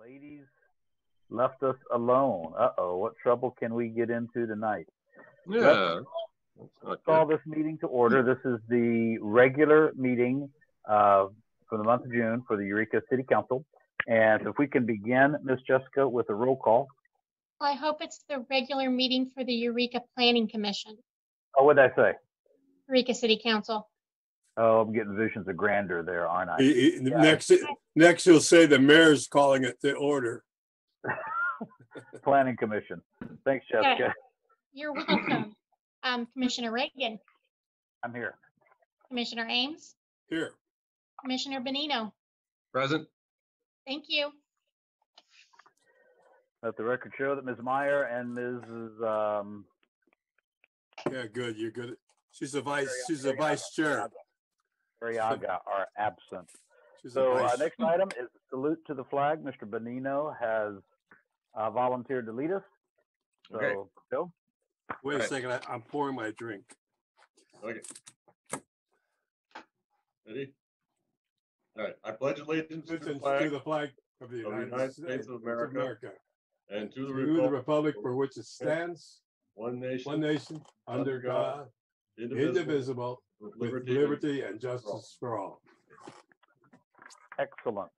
ladies left us alone. Uh-oh, what trouble can we get into tonight? Yeah. That's not Call this meeting to order. This is the regular meeting uh, for the month of June for the Eureka City Council. And if we can begin, Miss Jessica, with a roll call. Well, I hope it's the regular meeting for the Eureka Planning Commission, Oh, what'd I say? Eureka City Council. Oh, I'm getting visions of grandeur there, aren't I? He- he- Yeah. Next, next you'll say the mayor's calling it to order. Planning Commission. Thanks, Jessica. You're welcome. Um, Commissioner Reagan, I'm here. Commissioner Ames, Here, Commissioner Benino. Present? Thank you. Let the record show that Ms. Meyer and Ms. Um, yeah, good, you're good. She's the vice, she's the vice chair. Arriaga are absent. She's the So uh, next item is salute to the flag. Mr. Benino has uh, volunteered to lead us. Okay. So, Bill, Wait a Right. second, I- I'm pouring my drink. Okay. Ready? All right, I pledge allegiance to the Listen to flag the flag of the United States of America. and to the To the republic, republic for which it stands, one nation. one nation, under under God, God, indivisible, indivisible, with with liberty. and liberty and justice for all. excellent.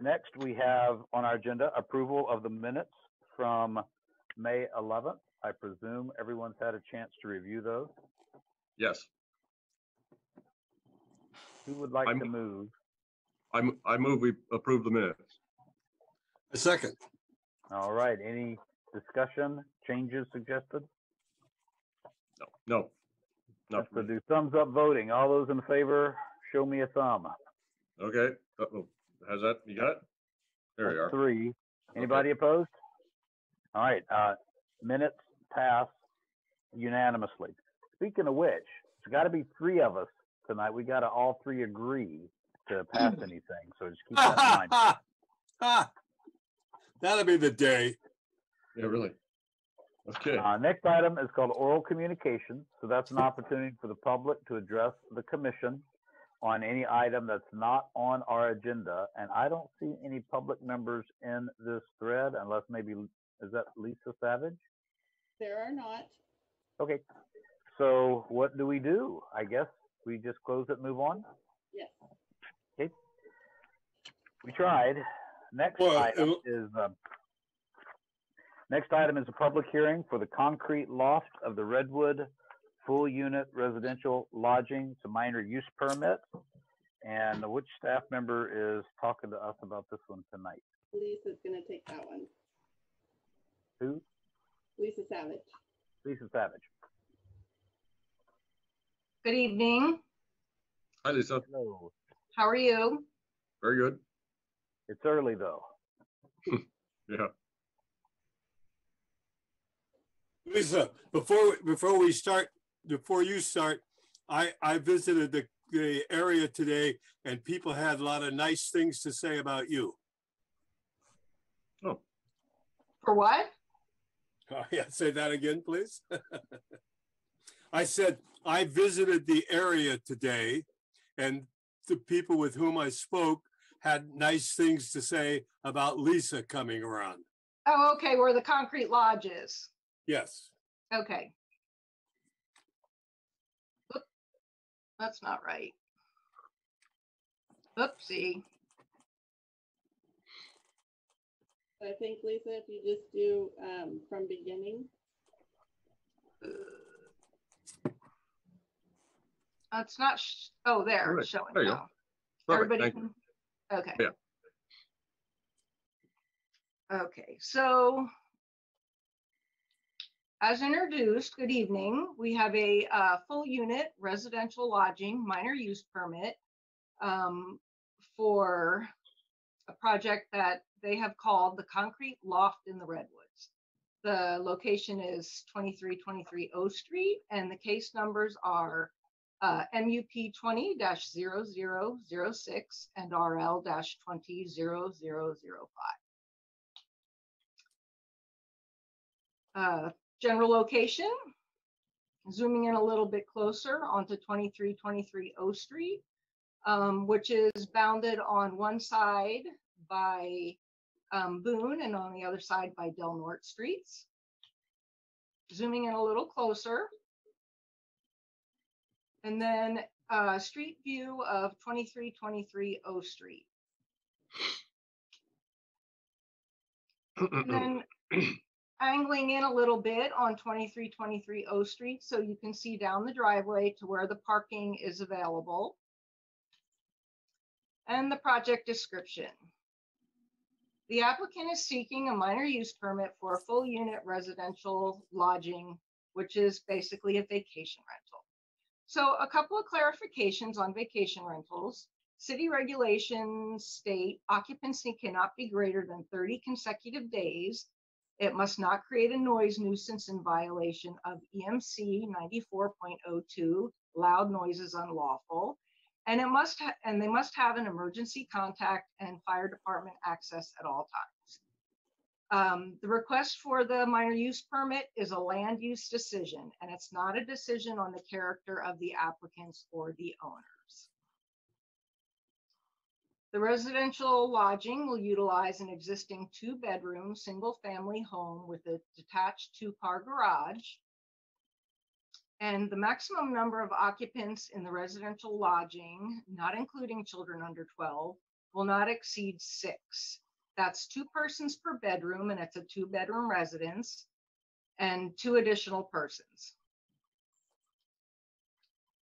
Next, we have on our agenda approval of the minutes from May 11th. I presume everyone's had a chance to review those. Yes, Who would like I'm- to move? I'm, I move we approve the minutes. A second, All right, any discussion, changes suggested? No. No, no. Not for do thumbs up voting. All those in favor, show me a thumb. Okay, uh-oh, has that, you got it? There we are. Three. Anybody opposed? All right, uh, minutes pass unanimously. Speaking of which, it's got to be three of us tonight. We got to all three agree to pass anything. So just keep that in mind. That'll be the day. Yeah, really. Okay, Uh, next item is called oral communication. So that's an opportunity for the public to address the commission on any item that's not on our agenda. And I don't see any public members in this thread unless maybe, is that Lisa Savage? There are not. Okay, so what do we do? I guess we just close it, move on? Yes. Okay. We tried. Next Well, item it- is, um, next item is a public hearing for the concrete loft of the Redwood Full Unit Residential Lodging to minor use permit. And which staff member is talking to us about this one tonight? Lisa's gonna take that one. Who? Lisa Savage. Lisa Savage. Good evening. hi Lisa, Hello. How are you? very good. It's early though. Yeah, Lisa, before, before we start, before you start, I, I visited the, the area today and people had a lot of nice things to say about you. Oh. For what? Oh, yeah, say that again, please. I said, I visited the area today and the people with whom I spoke had nice things to say about Lisa coming around. Oh, okay, where the concrete lodge is. Yes. Okay. Oop, That's not right. Oopsie. I think Lisa, if you just do, um, from beginning, Uh, It's not, sh- oh, there, Alright, it's showing there you go. now. perfect, Everybody, thank you. can- okay. Yeah. Okay, so as introduced, good evening. We have a uh, full unit residential lodging minor use permit um, for a project that they have called the Concrete Loft in the Redwoods. The location is 2323 O Street and the case numbers are uh, MUP 20-0006 and RL-200005. Uh, General location, zooming in a little bit closer onto 2323 O Street, um, which is bounded on one side by um, Boone and on the other side by Del Norte Streets. Zooming in a little closer. And then uh, street view of 2323 O Street. And then angling in a little bit on 2323 O Street so you can see down the driveway to where the parking is available. And the project description. The applicant is seeking a minor use permit for a full unit residential lodging, which is basically a vacation rental. So a couple of clarifications on vacation rentals. City regulations state occupancy cannot be greater than 30 consecutive days. It must not create a noise nuisance in violation of EMC 94.02, loud noises unlawful. And it must, ha- and they must have an emergency contact and fire department access at all times. Um, the request for the minor use permit is a land use decision, and it's not a decision on the character of the applicants or the owners. The residential lodging will utilize an existing two-bedroom, single-family home with a detached two-car garage. And the maximum number of occupants in the residential lodging, not including children under 12, will not exceed six. That's two persons per bedroom, and it's a two-bedroom residence, and two additional persons.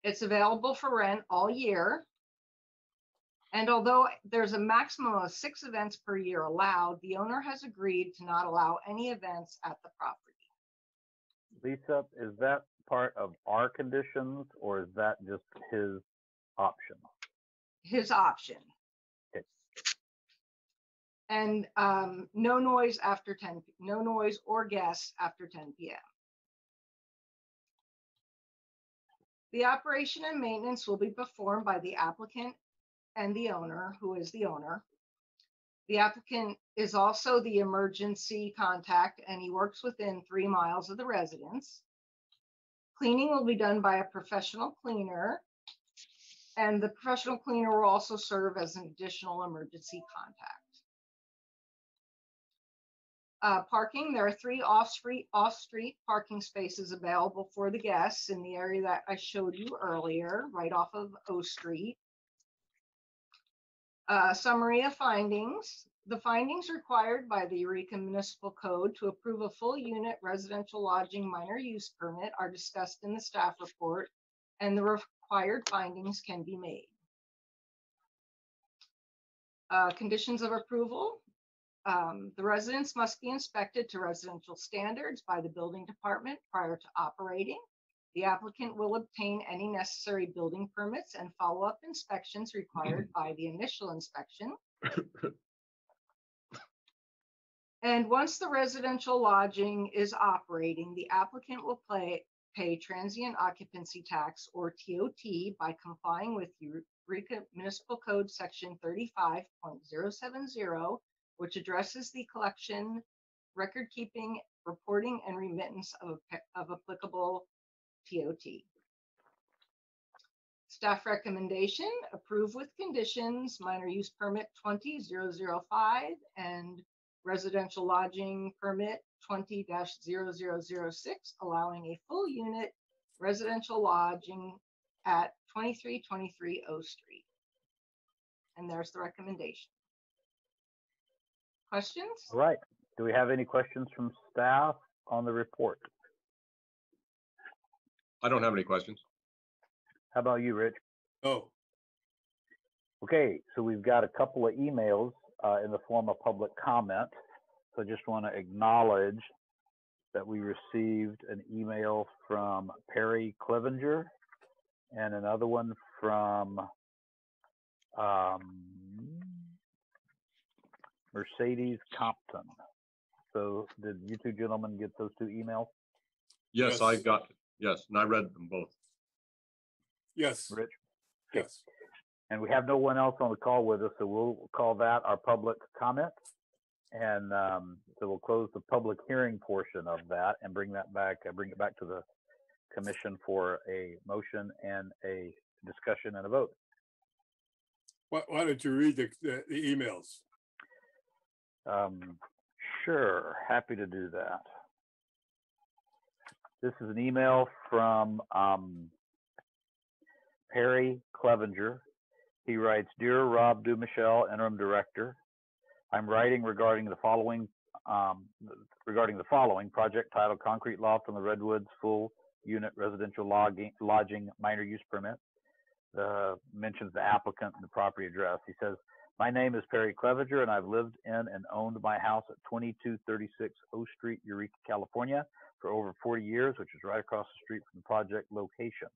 It's available for rent all year. And although there's a maximum of six events per year allowed, the owner has agreed to not allow any events at the property. Lisa, is that part of our conditions or is that just his option? His option. Okay. And um, no noise after 10, no noise or guests after 10 PM. The operation and maintenance will be performed by the applicant and the owner, who is the owner. The applicant is also the emergency contact and he works within three miles of the residence. Cleaning will be done by a professional cleaner. And the professional cleaner will also serve as an additional emergency contact. Uh, parking, there are three off-street, off-street parking spaces available for the guests in the area that I showed you earlier, right off of O Street. Uh, summary of findings. The findings required by the Eureka Municipal Code to approve a full unit residential lodging minor use permit are discussed in the staff report and the required findings can be made. Uh, conditions of approval. Um, the residence must be inspected to residential standards by the building department prior to operating. The applicant will obtain any necessary building permits and follow-up inspections required by the initial inspection. And once the residential lodging is operating, the applicant will play, pay transient occupancy tax or TOT by complying with Eureka Municipal Code Section thirty-five point zero seven zero, which addresses the collection, record keeping, reporting, and remittance of, of applicable TOT. Staff recommendation, approve with conditions, minor use permit twenty zero zero five and residential lodging permit twenty 6 allowing a full unit residential lodging at twenty-three twenty-three O Street. And there's the recommendation. Questions? All right. Do we have any questions from staff on the report? I don't have any questions. How about you, Rich? Oh, Okay, so we've got a couple of emails uh, in the form of public comment. So I just want to acknowledge that we received an email from Perry Clevenger and another one from um, Mercedes Compton. So did you two gentlemen get those two emails? Yes, I Yes. got, yes, and I read them both. yes, Rich? Yes. And we have no one else on the call with us, so we'll call that our public comment. And um, so we'll close the public hearing portion of that and bring that back, uh, bring it back to the commission for a motion and a discussion and a vote. Why, why don't you read the, the the emails? Um, sure, happy to do that. This is an email from um, Perry Clevenger. He writes, Dear Rob Dumichel, Interim Director, I'm writing regarding the following um, regarding the following project titled Concrete Loft on the Redwoods Full Unit Residential Logging, Lodging Minor Use Permit. The mentions the applicant and the property address. He says, my name is Perry Clevenger, and I've lived in and owned my house at 2236 O Street, Eureka, California, for over 40 years, which is right across the street from the project location.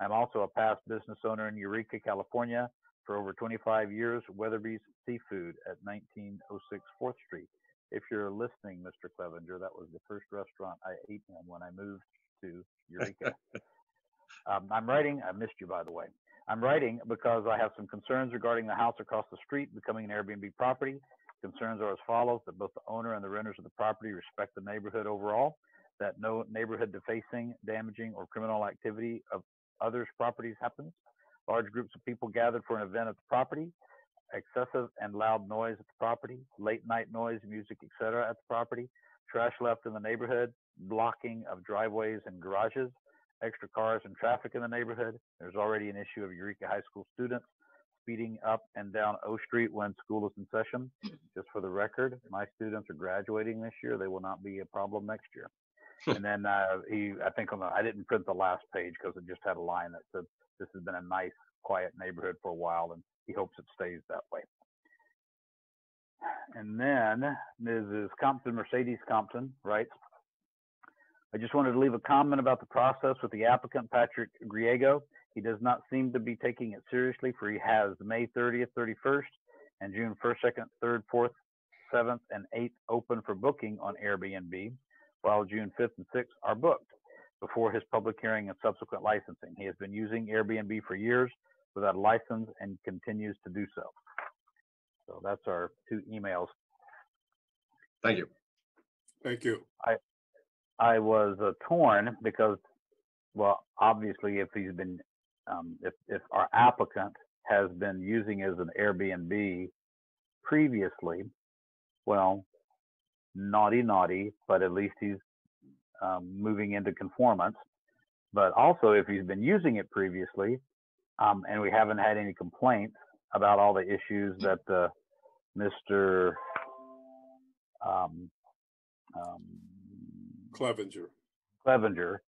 I'm also a past business owner in Eureka, California, for over 25 years, Weatherby's Seafood at 1906 4th Street. If you're listening, Mr. Clevenger, that was the first restaurant I ate in when I moved to Eureka. um, I'm writing, I missed you, by the way. I'm writing because I have some concerns regarding the house across the street becoming an Airbnb property. Concerns are as follows that both the owner and the renters of the property respect the neighborhood overall, that no neighborhood defacing, damaging, or criminal activity of others' properties happens. Large groups of people gathered for an event at the property, excessive and loud noise at the property, late night noise, music, etc. at the property, trash left in the neighborhood, blocking of driveways and garages, extra cars and traffic in the neighborhood. There's already an issue of Eureka High School students speeding up and down O Street when school is in session. Just for the record, my students are graduating this year. They will not be a problem next year. and then uh, he, I think on the, I didn't print the last page because it just had a line that said, this has been a nice, quiet neighborhood for a while, and he hopes it stays that way. And then Mrs. Compton, Mercedes Compton, writes, I just wanted to leave a comment about the process with the applicant, Patrick Griego. He does not seem to be taking it seriously, for he has May 30th, 31st, and June 1st, 2nd, 3rd, 4th, 7th, and 8th open for booking on Airbnb, while June 5th and 6th are booked before his public hearing and subsequent licensing. He has been using Airbnb for years without a license and continues to do so. So that's our two emails. Thank you. Thank you. I was uh, torn because, well, obviously, if he's been, um, if if our applicant has been using as an Airbnb previously, well, naughty, naughty, but at least he's um, moving into conformance. But also, if he's been using it previously, um, and we haven't had any complaints about all the issues that uh, Mr. Um, um, Clevenger. Clevenger,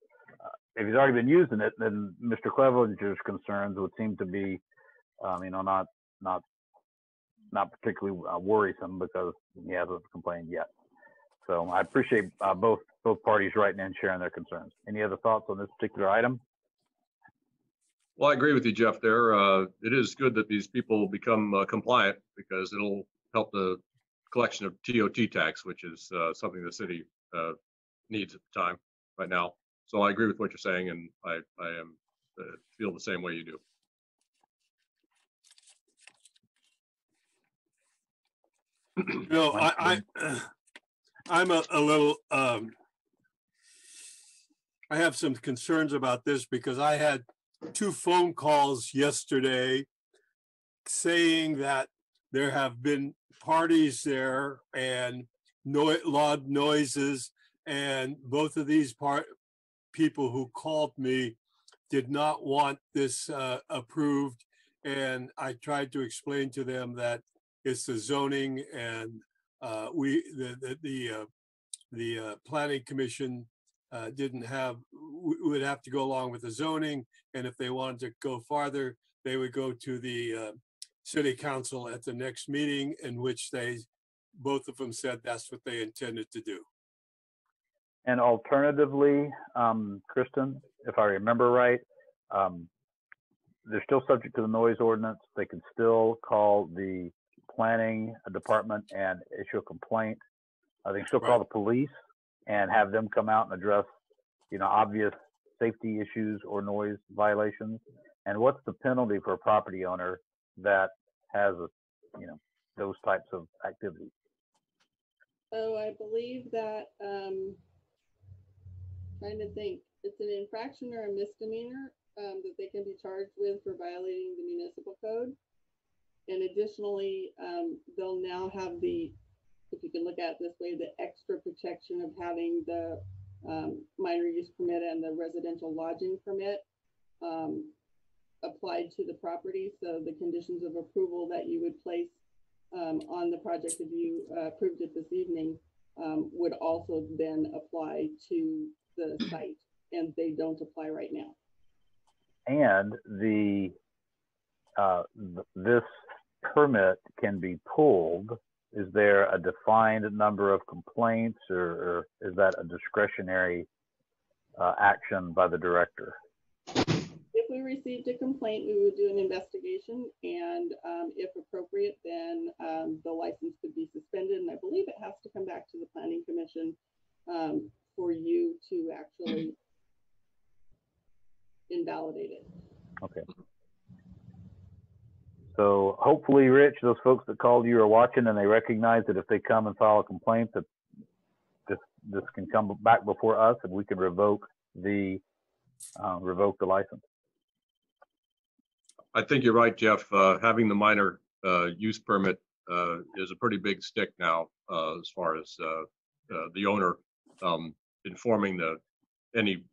uh, if he's already been using it, then Mr. Clevenger's concerns would seem to be, um, you know, not not not particularly uh, worrisome because he hasn't complained yet. So I appreciate uh, both both parties writing in, sharing their concerns. Any other thoughts on this particular item? Well, I agree with you, Jeff, there. Uh, It is good that these people become uh, compliant because it'll help the collection of TOT tax, which is uh, something the city uh, needs at the time, right now. So I agree with what you're saying and I, I am, uh, feel the same way you do. You know, I, I, I'm a, a little, um, I have some concerns about this because I had two phone calls yesterday saying that there have been parties there and no, loud noises. And both of these part, people who called me did not want this, uh, approved. And I tried to explain to them that it's the zoning and uh, we, the, the, the, uh, the uh, planning commission uh, didn't have, would have to go along with the zoning. And if they wanted to go farther, they would go to the uh, city council at the next meeting in which they, both of them said that's what they intended to do. And alternatively, um, Kristen, if I remember right, um, they're still subject to the noise ordinance. They can still call the planning department and issue a complaint. Uh, they can still call the police and have them come out and address, you know, obvious safety issues or noise violations. And what's the penalty for a property owner that has, a, you know, those types of activities? So I believe that, um, trying to think, it's an infraction or a misdemeanor, um, that they can be charged with for violating the municipal code. And additionally, um, they'll now have the if you can look at it this way, the extra protection of having the um, minor use permit and the residential lodging permit um, applied to the property. So the conditions of approval that you would place um, on the project if you uh, approved it this evening um, would also then apply to the site, and they don't apply right now. And the, uh, th- this permit can be pulled. Is there a defined number of complaints or, or is that a discretionary uh, action by the director? If we received a complaint, we would do an investigation, and um, if appropriate, then um, the license could be suspended. And I believe it has to come back to the planning commission um, for you to actually invalidate it. Okay. So hopefully, Rich, those folks that called you are watching and they recognize that if they come and file a complaint, that this, this can come back before us and we can revoke the, uh, revoke the license. I think you're right, Jeff. Uh, having the minor, uh, use permit, uh, is a pretty big stick now, uh, as far as, uh, uh, the owner, um, informing the, any,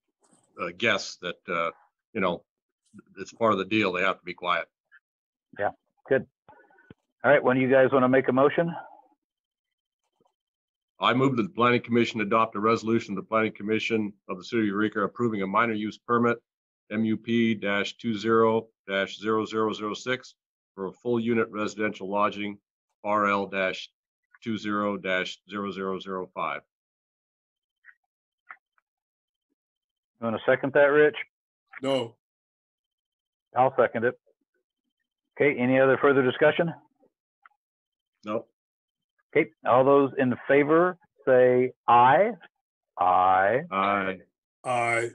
uh, guests that, uh, you know, it's part of the deal. They have to be quiet. Yeah, good. All right, when you guys want to make a motion? I move that the planning commission adopt a resolution of the planning commission of the city of Eureka approving a minor use permit, MUP two zero 6 for a full unit residential lodging, RL two zero 5 You want to second that, Rich? No, I'll second it. Okay, any other further discussion? No, Okay, all those in favor, say aye. Aye. Aye. I,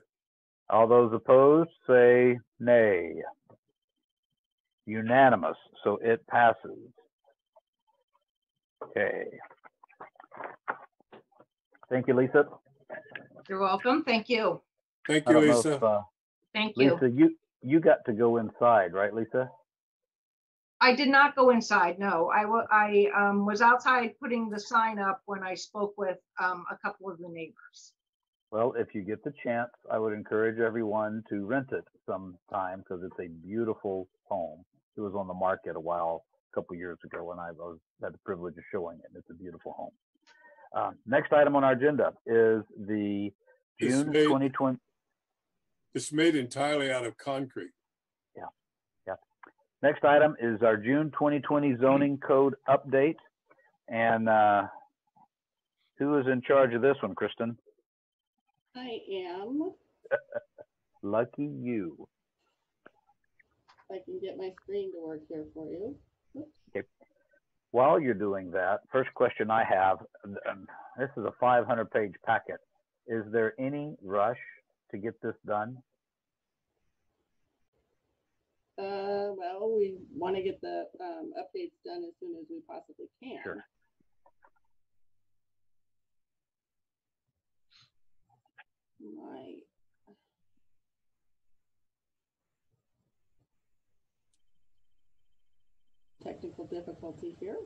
All those opposed, say nay. Unanimous, so it passes. Okay. Thank you, Lisa. You're welcome. Thank you. Thank I you, don't know if, Lisa. uh, Thank you. Lisa, you, you got to go inside, right, Lisa? I did not go inside, no. I wa- I um, was outside putting the sign up when I spoke with um, a couple of the neighbors. Well, if you get the chance, I would encourage everyone to rent it sometime because it's a beautiful home. It was on the market a while, a couple years ago, and I was had the privilege of showing it. It's a beautiful home. Uh, next item on our agenda is the June made- 2020. It's made entirely out of concrete. Yeah, yeah. Next item is our June 2020 zoning code update. And uh, who is in charge of this one, Kristen? I am, Lucky you. if I can get my screen to work here for you. Okay. While you're doing that, first question I have, um, this is a 500 page packet. Is there any rush to get this done? Uh, well, we want to get the um, updates done as soon as we possibly can. Sure. My. Technical difficulty here.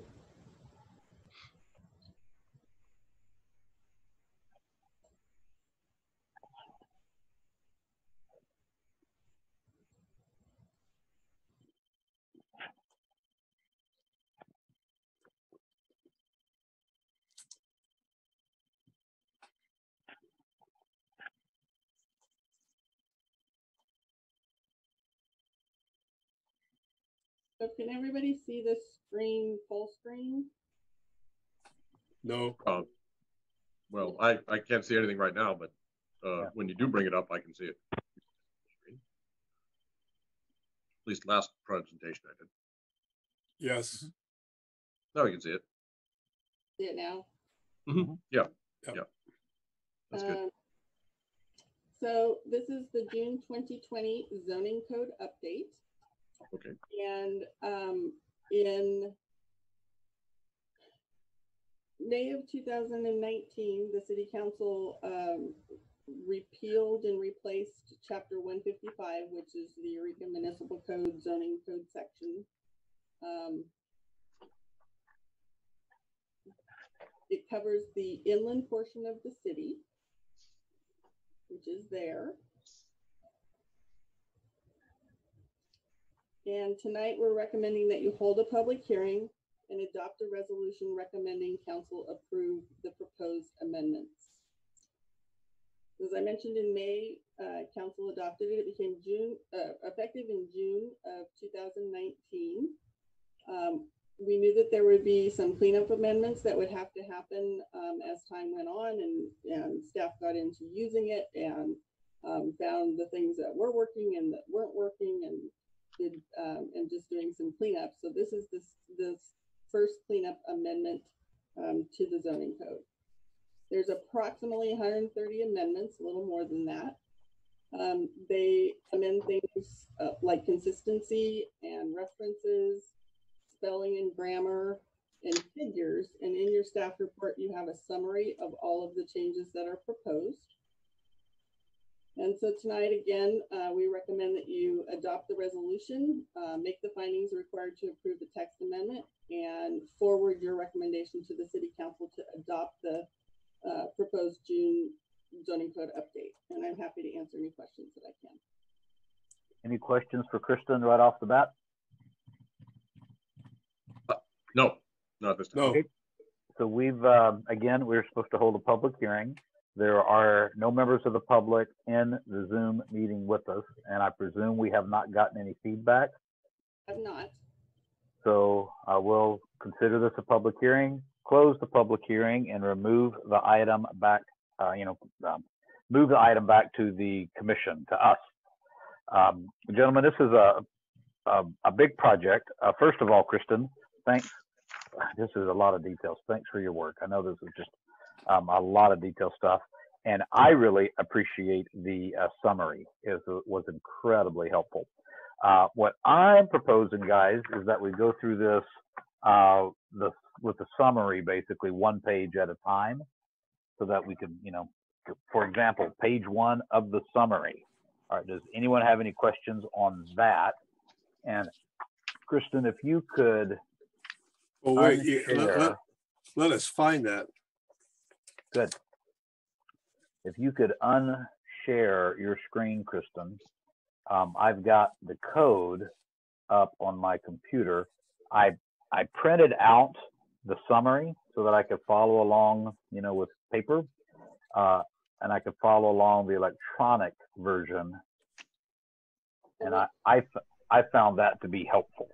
So can everybody see this screen, full screen? No, uh, well, I, I can't see anything right now, but, uh, Yeah. when you do bring it up, I can see it. At least last presentation I did. yes, Now we can see it. See it now? Mhm. Yeah, Yep. yeah. That's good. Um, So this is the June twenty twenty zoning code update. Okay. And um, in May of two thousand and nineteen, the city council um, repealed and replaced chapter one fifty-five, which is the Eureka Municipal Code zoning code section. Um, it covers the inland portion of the city, which is there. And tonight, we're recommending that you hold a public hearing and adopt a resolution recommending council approve the proposed amendments. As I mentioned in May, uh, council adopted it. It became June, uh, effective in June of 2019. Um, we knew that there would be some cleanup amendments that would have to happen um, as time went on and, and staff got into using it and um, found the things that were working and that weren't working and did um, and just doing some cleanup. So this is this this first cleanup amendment um, to the zoning code. There's approximately 130 amendments, a little more than that. Um, they amend things uh, like consistency and references, spelling and grammar, and figures. And in your staff report, you have a summary of all of the changes that are proposed. And so tonight, again, uh, we recommend that you adopt the resolution, uh, make the findings required to approve the text amendment, and forward your recommendation to the city council to adopt the uh, proposed June zoning code update. And I'm happy to answer any questions that I can. Any questions for Kristen right off the bat? No, not this time. No, Okay. So we've, um, again, we're supposed to hold a public hearing. There are no members of the public in the Zoom meeting with us, and I presume we have not gotten any feedback. I've not. So I will consider this a public hearing, close the public hearing, and remove the item back, uh, you know, um, move the item back to the commission, to us. Um, Gentlemen, this is a, a, a big project. Uh, First of all, Kristen, thanks. This is a lot of details. Thanks for your work. I know this is just um, a lot of detailed stuff. And I really appreciate the uh, summary. It was, was incredibly helpful. Uh, what I'm proposing, guys, is that we go through this uh, the with the summary, basically one page at a time, so that we can, you know, for example, page one of the summary. All right. Does anyone have any questions on that? And Kristen, if you could oh, wait, yeah, let, let- let us find that. Good. If you could unshare your screen, Kristen, um, I've got the code up on my computer. I I printed out the summary so that I could follow along, you know, with paper, uh, and I could follow along the electronic version. And I I, I found that to be helpful.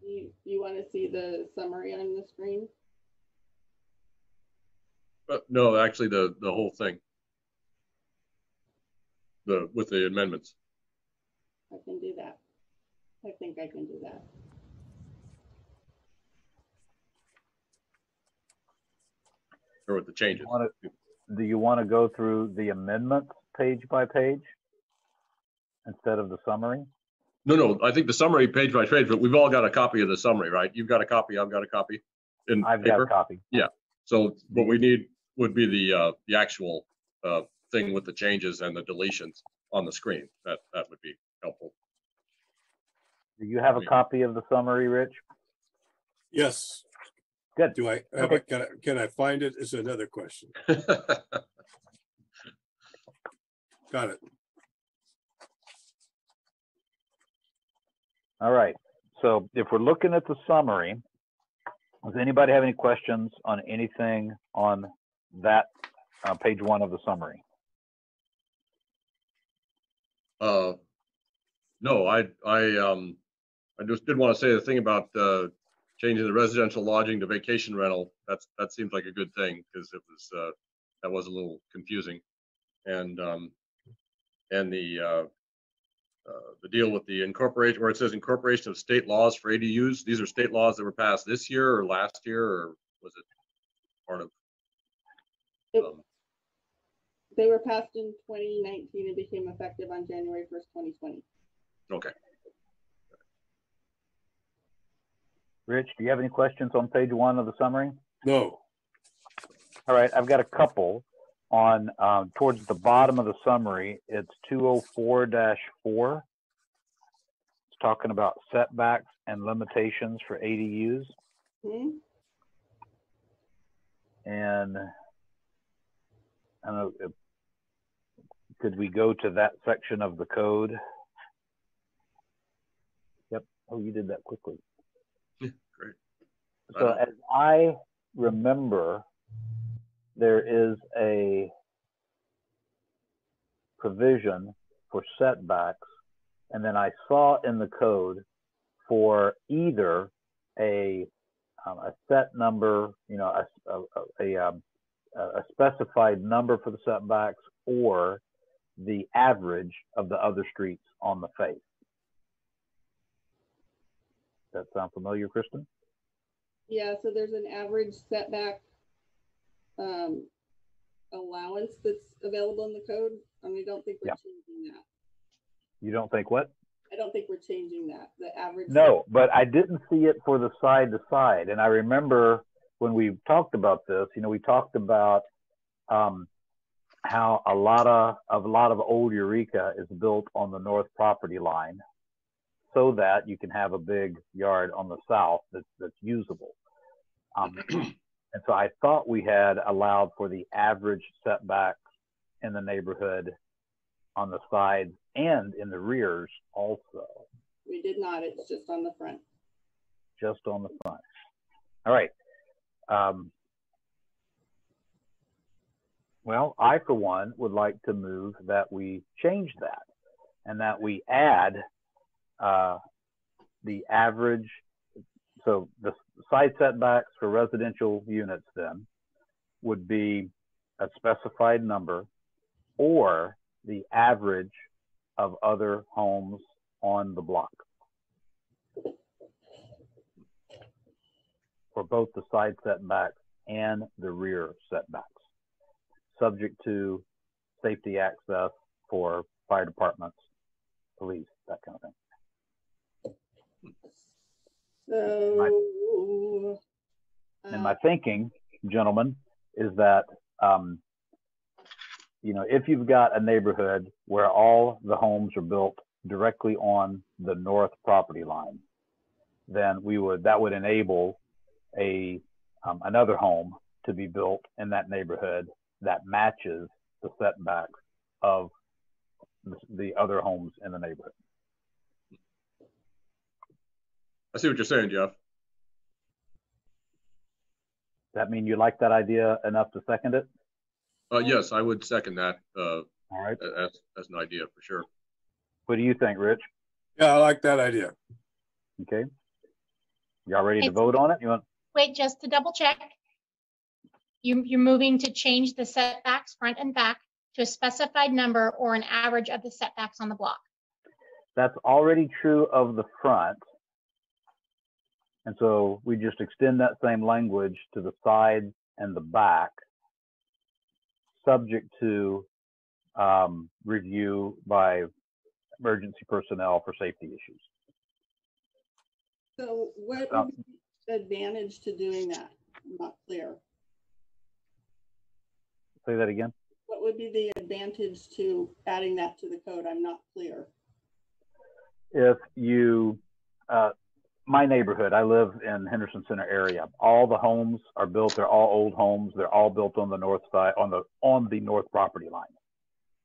You, you want to see the summary on the screen? Uh, No, actually, the, the whole thing. The, with the amendments. I can do that. I think I can do that. Or with the changes. Wanna- Do you want to go through the amendments page by page instead of the summary? No, no, I think the summary page by page, but we've all got a copy of the summary, right? You've got a copy, I've got a copy in I've got a paper. copy. So what we need would be the, uh, the actual, uh, thing with the changes and the deletions on the screen. That, that would be helpful. Do you have a copy of the summary, Rich? Yes. Good. Do I, have Okay. I- can I, can I find it is another question. Got it. All right. So if we're looking at the summary, does anybody have any questions on anything on that uh, page one of the summary? Uh, no, I, I, um, I just did want to say the thing about, uh, changing the residential lodging to vacation rental. That's, that seems like a good thing because it was, uh, that was a little confusing. And, um, and the, uh, uh, the deal with the incorporation, where it says incorporation of state laws for ADUs. These are state laws that were passed this year or last year, or was it part of? It- um, They were passed in 2019 and became effective on January 1st, 2020. Okay. Rich, do you have any questions on page one of the summary? No, All right, I've got a couple on, um, towards the bottom of the summary. It's two oh four four. It's talking about setbacks and limitations for ADUs. Hmm? And I don't know, if- could we go to that section of the code? Yep. Oh, you did that quickly. Great. So don't- as I remember, there is a provision for setbacks. And then I saw in the code for either a, um, a set number, you know, a, a, a, um, a specified number for the setbacks or the average of the other streets on the face. That sound familiar, Kristen? Yeah, so there's an average setback um, allowance that's available in the code, and we don't think we're Yeah. changing that. You don't think what? I don't think we're changing that, the average. No, but I didn't see it for the side to side. And I remember when we talked about this, you know, we talked about um, how a lot of, of a lot of old Eureka is built on the north property line so that you can have a big yard on the south that's, that's usable. Um, and so I thought we had allowed for the average setbacks in the neighborhood on the sides and in the rears also. We did not, it's just on the front. just on the front. All right. Um, well, I, for one, would like to move that we change that and that we add uh, the average. So the side setbacks for residential units then would be a specified number or the average of other homes on the block. For both the side setbacks and the rear setbacks, subject to safety access for fire departments, police, that kind of thing. So. And uh, my thinking, gentlemen, is that, um, you know, if you've got a neighborhood where all the homes are built directly on the north property line, then we would, that would enable a, um, another home to be built in that neighborhood that matches the setbacks of the, the other homes in the neighborhood. I see what you're saying, Jeff. Does that mean you like that idea enough to second it? Uh, yes, I would second that, uh, All right. as, as an idea for sure. What do you think, Rich? Yeah, I like that idea. Okay. Y'all ready to vote on it? You want, Wait, just to double check. You, you're moving to change the setbacks front and back to a specified number or an average of the setbacks on the block. that's already true of the front. And so we just extend that same language to the sides and the back, subject to um, review by emergency personnel for safety issues. So what Uh, would be the advantage to doing that? I'm not clear. Say that again. What would be the advantage to adding that to the code? I'm not clear. if you, uh, my neighborhood, I live in Henderson Center area. All the homes are built. They're all old homes. They're all built on the north side, on the on the north property line.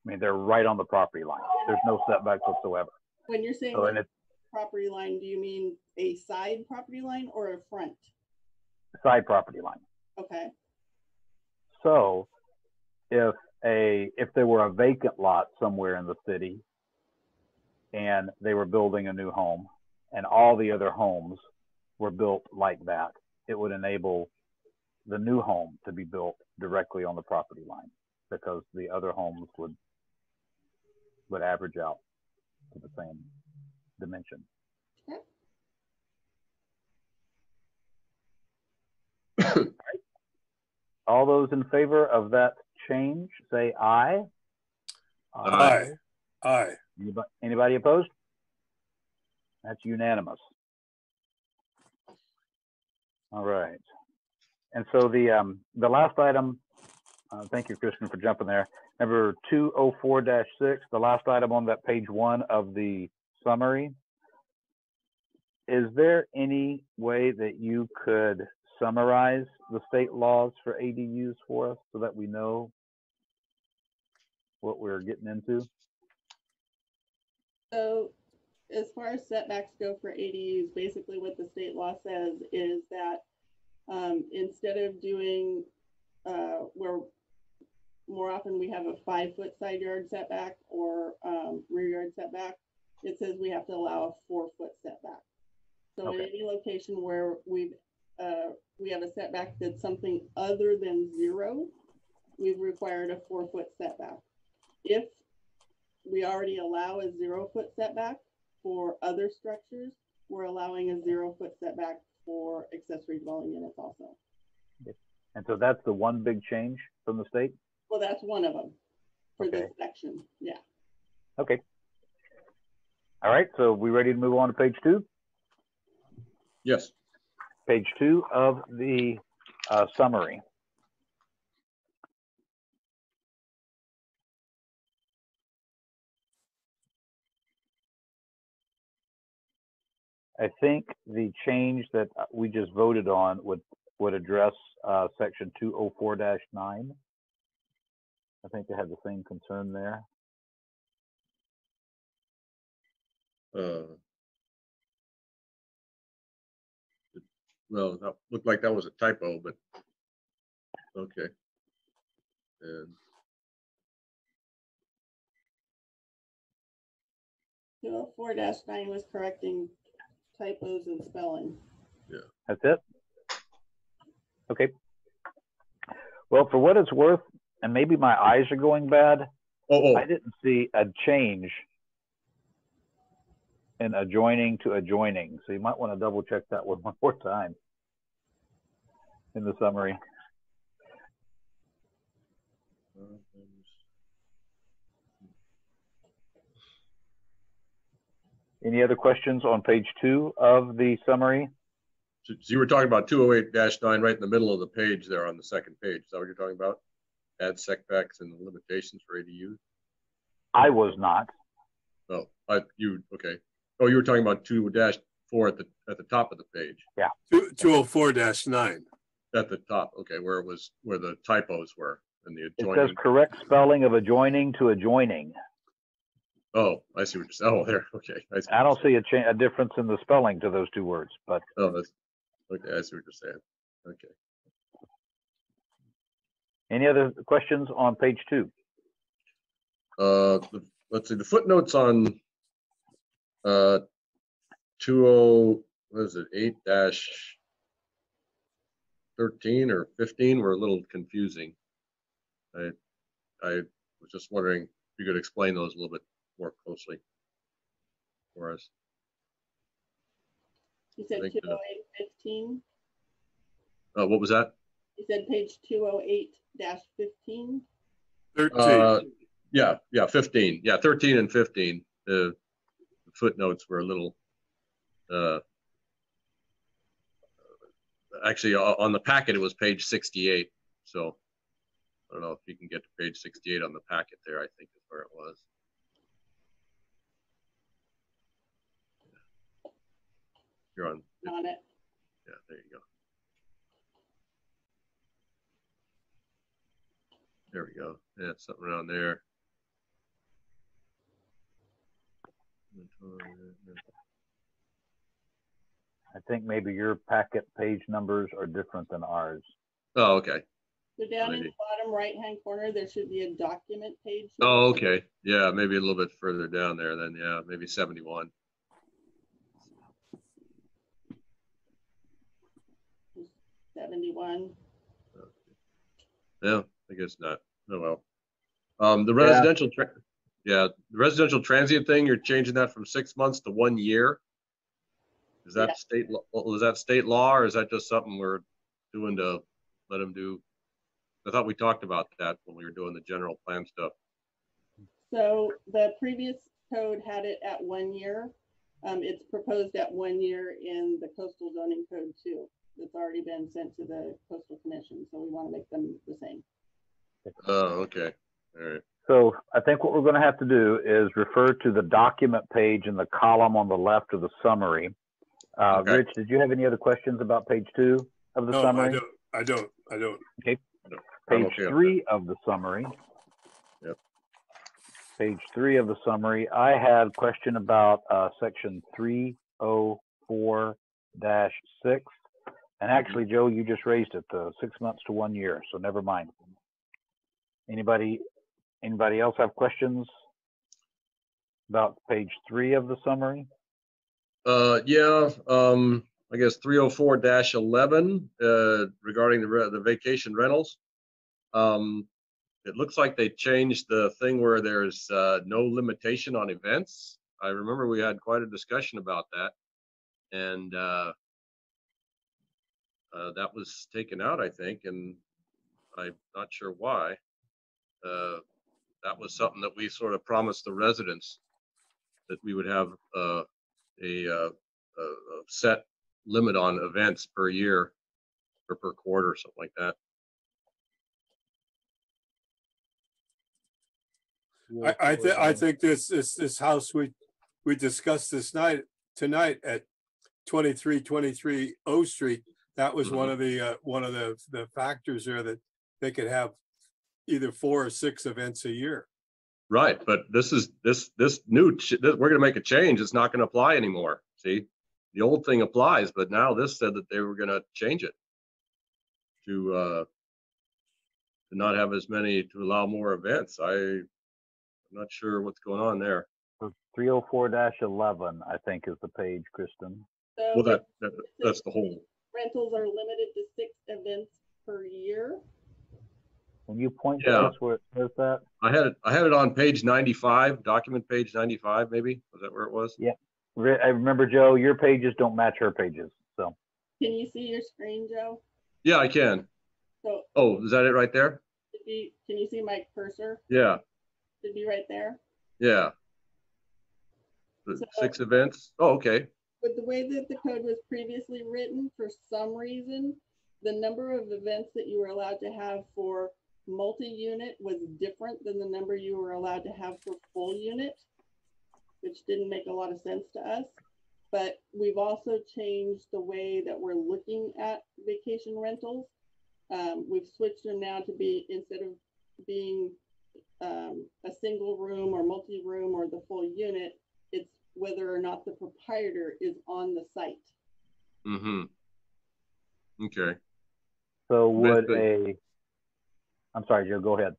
I mean, they're right on the property line. There's no setbacks whatsoever. When you're saying So, and the it's property line, do you mean a side property line or a front? side property line. Okay, So, if a if there were a vacant lot somewhere in the city, and they were building a new home, and all the other homes were built like that, it would enable the new home to be built directly on the property line because the other homes would would average out to the same dimension. All those in favor of that change, say aye. Aye. Aye, aye. Anybody, anybody opposed? That's unanimous. All right. And so the, um, the last item, uh, thank you, Kristen, for jumping there. Number 204-6, the last item on that page one of the summary. Is there any way that you could summarize the state laws for ADUs for us so that we know what we're getting into? So as far as setbacks go for ADUs, basically what the state law says is that um, instead of doing, uh, where more often we have a five foot side yard setback or um, rear yard setback, it says we have to allow a four foot setback. So in Okay. any location where we've, uh, we have a setback that's something other than zero, we've required a four foot setback. If we already allow a zero foot setback for other structures, we're allowing a zero foot setback for accessory dwelling units also. And so that's the one big change from the state? Well, that's one of them for this Okay. section, yeah. Okay. All right, so we ready to move on to page two? Yes. Page two of the uh, summary. I think the change that we just voted on would, would address uh, section 204-9. I think they had the same concern there. Uh, Well, that looked like that was a typo, but, okay. And, Two oh four nine was correcting typos and spelling. Yeah. That's it? Okay. Well, for what it's worth, and maybe my eyes are going bad, oh, I oh, didn't see a change in adjoining to adjoining. So you might want to double check that one one more time in the summary. Any other questions on page two of the summary? so so you were talking about 208-9 right in the middle of the page there on the second page. Is that what you're talking about? Add setbacks and the limitations for ADUs? I was not. Oh, I, you, okay. Oh, you were talking about two dash four at the, at the top of the page, Yeah. Two, two oh four dash nine. at the top, okay, where it was, where the typos were and the It says correct spelling of adjoining to adjoining. Oh, I see what you're saying. Oh, there, okay. I see I don't see a cha- a difference in the spelling to those two words, but. Oh, that's, okay, I see what you're saying. Okay. any other questions on page two? Uh, the- let's see, the footnotes on, uh, two oh, what is it, eight dash thirteen or fifteen were a little confusing. I, I was just wondering if you could explain those a little bit more closely for us. You said Thank two you. oh eight fifteen, Uh, what was that? you said page two oh eight dash fifteen? Uh, Thirteen. yeah, yeah, fifteen, yeah, thirteen and fifteen, the footnotes were a little, uh, actually, on the packet, it was page sixty-eight, so I don't know if you can get to page sixty-eight on the packet there, I think is where it was. You're on, On it. yeah, there you go. There we go, yeah, something around there. I think maybe your packet page numbers are different than ours. Oh, okay. So down in the Maybe. bottom right-hand corner, there should be a document page. Oh, okay. Yeah, maybe a little bit further down there then. Yeah, maybe 71. Seventy-one. Yeah, I guess not. Oh, well. Um, the residential, tra- yeah, the residential transient thing, you're changing that from six months to one year? Is Yeah. that state law? Is that state law or is that just something we're doing to let them do? I thought we talked about that when we were doing the general plan stuff. So the previous code had it at one year. Um, it's proposed at one year in the coastal zoning code too. It's already been sent to the coastal commission, so we want to make them the same. Oh, okay. All right. So I think what we're going to have to do is refer to the document page in the column on the left of the summary. Uh, Okay. Rich, did you have any other questions about page two? of the No, I summary? don't, I don't, I don't. I'm Page okay three of the summary. Yep. Page three of the summary, I had a question about, uh, section three oh four dash six. And actually, Joe, you just raised it, the six months to one year, so never mind. Anybody, anybody else have questions? About page three of the summary? Uh, yeah, um, I guess three oh four eleven, uh, regarding the, re- the vacation rentals. Um, it looks like they changed the thing where there's, uh, no limitation on events. I remember we had quite a discussion about that. And, uh, uh, that was taken out, I think, and I'm not sure why. Uh, that was something that we sort of promised the residents that we would have, uh, a, uh, a, a set limit on events per year or per quarter, something like that. I, I think, I think this, this, this house we, we discussed this night, tonight at twenty-three, twenty-three O Street, that was one of the, uh, one of the, the factors there that they could have either four or six events a year. Right, but this is, this, this new, ch- this- we're gonna make a change. It's not gonna apply anymore. See? The old thing applies, but now this said that they were gonna change it to, uh, to not have as many, to allow more events. I, I'm not sure what's going on there. 304-11, I think is the page, Kristen. So Well, that, that, that's the whole, Rentals are limited to six events per year. Can you point to Yeah. us where it says that? I had it, I had it on page ninety-five, document page ninety-five, maybe? Was that where it was? Yeah. I remember, Joe, your pages don't match her pages, so. Can you see your screen, Joe? Yeah, I can. So Oh, is that it right there? if you, can you see my cursor? Yeah, Should be right there. yeah. The So- six events? Oh, okay. But the way that the code was previously written, for some reason, the number of events that you were allowed to have for multi-unit was different than the number you were allowed to have for full unit, which didn't make a lot of sense to us. But we've also changed the way that we're looking at vacation rentals. Um, we've switched them now to be, instead of being um, a single room or multi-room or the full unit, it's whether or not the proprietor is on the site. Mm-hmm. Okay. So would Basically- a, I'm sorry, Joe, go ahead.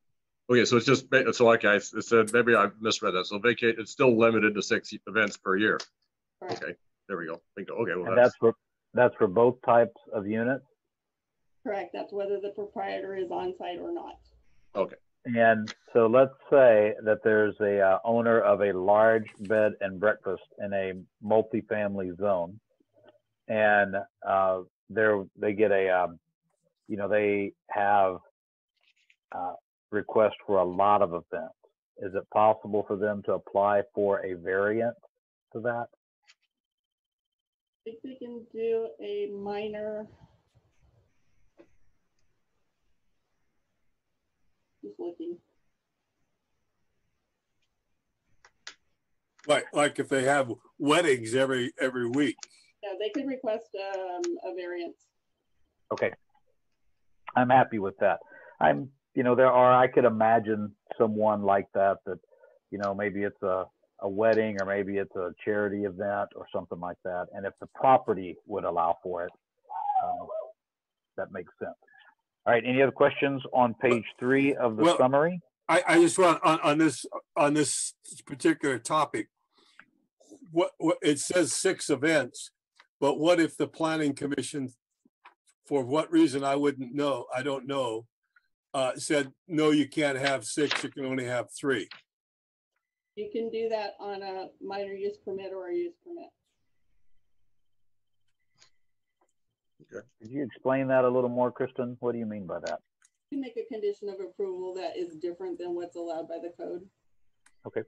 Okay, so it's just, ba- so like I s- said, maybe I misread that. So vacate, it's still limited to six events per year. Okay, there we go. Bingo. Okay, well, And that's, that's for, that's for both types of units? Correct. That's whether the proprietor is on site or not. Okay. And so let's say that there's a uh, owner of a large bed and breakfast in a multifamily zone. And uh, they're, they get a, um, you know, they have uh, request for a lot of events. Is it possible for them to apply for a variant to that? I think we can do a minor. Just looking. Like, like if they have weddings every, every week. Yeah, they could request um, a variance. Okay. I'm happy with that. I'm, you know, there are, I could imagine someone like that, that, you know, maybe it's a, a wedding or maybe it's a charity event or something like that. And if the property would allow for it, uh, that makes sense. All right. Any other questions on page three of the Well- summary? I, I just want, on, on this, on this particular topic, what, what, it says six events, but what if the planning commission, for what reason, I wouldn't know, I don't know, uh, said, no, you can't have six, you can only have three. You can do that on a minor use permit or a use permit. Could you explain that a little more, Kristen? What do you mean by that? You can make a condition of approval that is different than what's allowed by the code. Okay.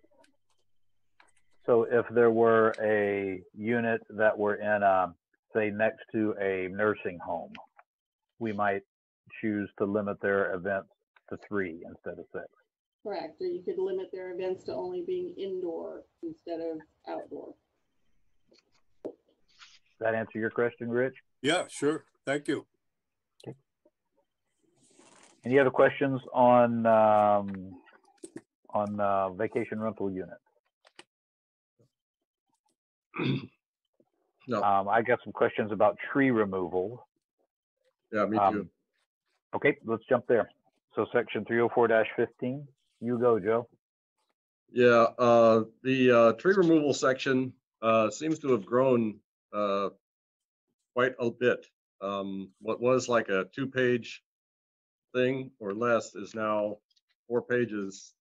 So if there were a unit that were in a, say, next to a nursing home, we might choose to limit their events to three instead of six. Correct. Or you could limit their events to only being indoor instead of outdoor. Does that answer your question, Rich? Yeah, sure, thank you. Any other questions on, um, on, uh, vacation rental units? No, Um, I got some questions about tree removal. yeah, me too. Um, Okay, let's jump there. So section three oh four fifteen, you go, Joe. Yeah, uh, the, uh, tree removal section, uh, seems to have grown, uh, quite a bit. Um, what was like a two-page thing or less is now four pages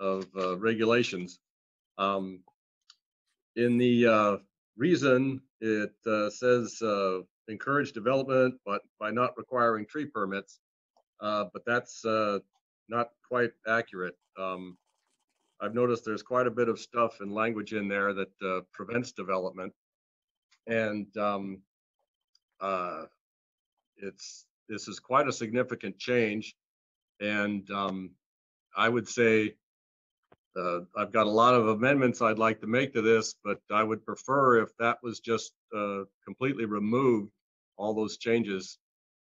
of, uh, regulations. Um, in the, uh, reason, it, uh, says, uh, encourage development, but by not requiring tree permits. Uh, but that's, uh, not quite accurate. Um, I've noticed there's quite a bit of stuff and language in there that uh, prevents development. And um, uh, it's, this is quite a significant change. And um, I would say, uh, I've got a lot of amendments I'd like to make to this, but I would prefer if that was just uh, completely removed, all those changes.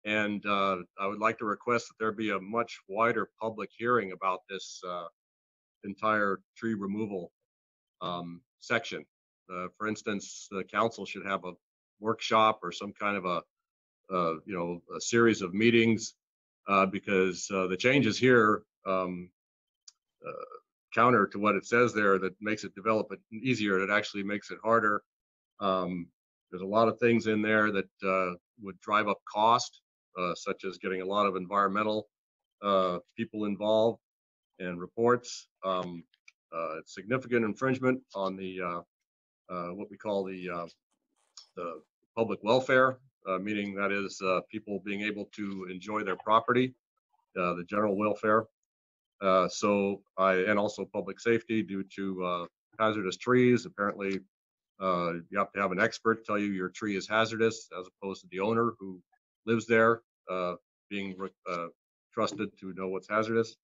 And uh, I would like to request that there be a much wider public hearing about this uh, entire tree removal um, section. Uh, for instance, the council should have a workshop or some kind of a, uh, you know, a series of meetings uh, because uh, the changes here um, counter to what it says there that makes it develop it easier. It actually makes it harder. Um, there's a lot of things in there that uh, would drive up cost, uh, such as getting a lot of environmental uh, people involved and reports. Um, uh, significant infringement on the, uh, uh, what we call the, uh, the public welfare, meaning that is, people being able to enjoy their property, the general welfare. So I, and also public safety due to, hazardous trees. Apparently, uh, you have to have an expert tell you your tree is hazardous as opposed to the owner who lives there, uh, being, uh, trusted to know what's hazardous.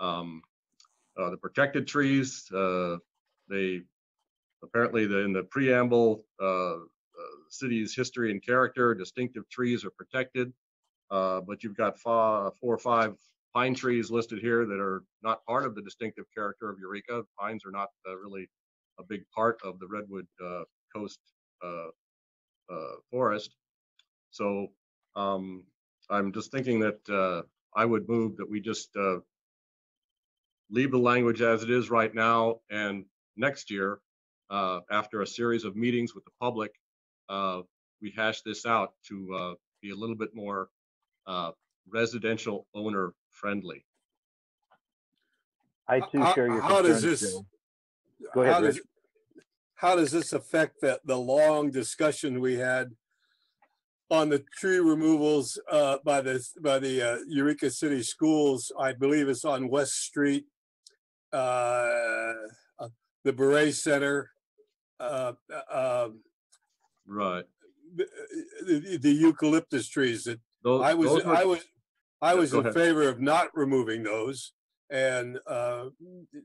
Um, uh, the protected trees, uh, they, apparently the, in the preamble, uh, city's history and character, distinctive trees are protected. But you've got four or five pine trees listed here that are not part of the distinctive character of Eureka. Pines are not really a big part of the Redwood, uh, Coast, uh, uh, forest. So, um, I'm just thinking that, uh, I would move that we just, uh, leave the language as it is right now and next year, uh, after a series of meetings with the public, uh, we hash this out to, uh, be a little bit more, uh, residential owner friendly. I too share your how does concerns, this- Joe. Go ahead, How does- How does this affect the, the long discussion we had on the tree removals uh, by the, by the uh, Eureka City Schools? I believe it's on West Street. uh, uh, The Beret Center. uh, uh, um, Right. The the- the eucalyptus trees that Those, I was, were- I was, I was in ahead. favor of not removing those. And, uh, a- a-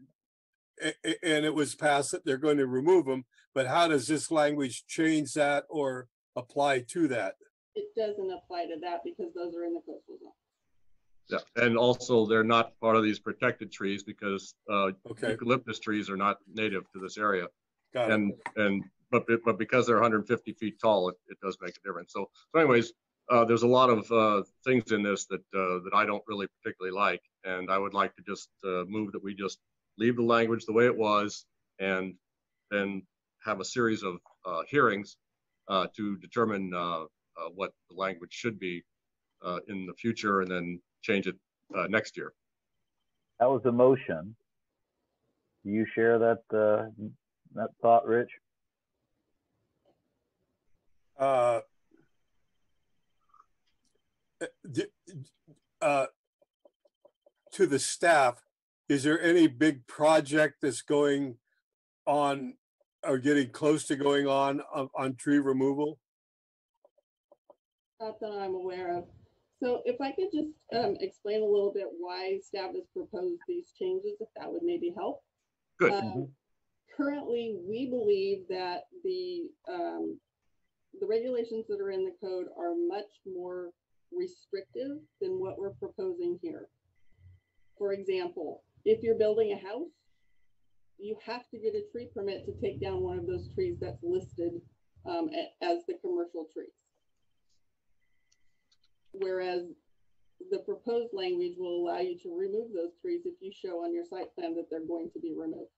and it was passed that they're going to remove them, but how does this language change that or apply to that? It doesn't apply to that because those are in the coastal zone. Yeah, and also they're not part of these protected trees because, uh, Okay, eucalyptus trees are not native to this area. got it. And, and, but, be- but because they're hundred and fifty feet tall, it, it does make a difference. So, so anyways, uh, there's a lot of, uh, things in this that, uh, that I don't really particularly like. And I would like to just, uh, move that we just leave the language the way it was and then have a series of, uh, hearings, uh, to determine, uh, uh, what the language should be, uh, in the future and then change it, uh, next year. That was a motion. Do you share that, uh, that thought, Rich? Uh, uh, uh, To the staff, is there any big project that's going on or getting close to going on, on, on tree removal? Not that I'm aware of. So if I could just um, explain a little bit why staff has proposed these changes, if that would maybe help. Good. Um, Currently, we believe that the, um, the regulations that are in the code are much more restrictive than what we're proposing here. For example, if you're building a house, you have to get a tree permit to take down one of those trees that's listed um, as the commercial trees. Whereas the proposed language will allow you to remove those trees if you show on your site plan that they're going to be removed.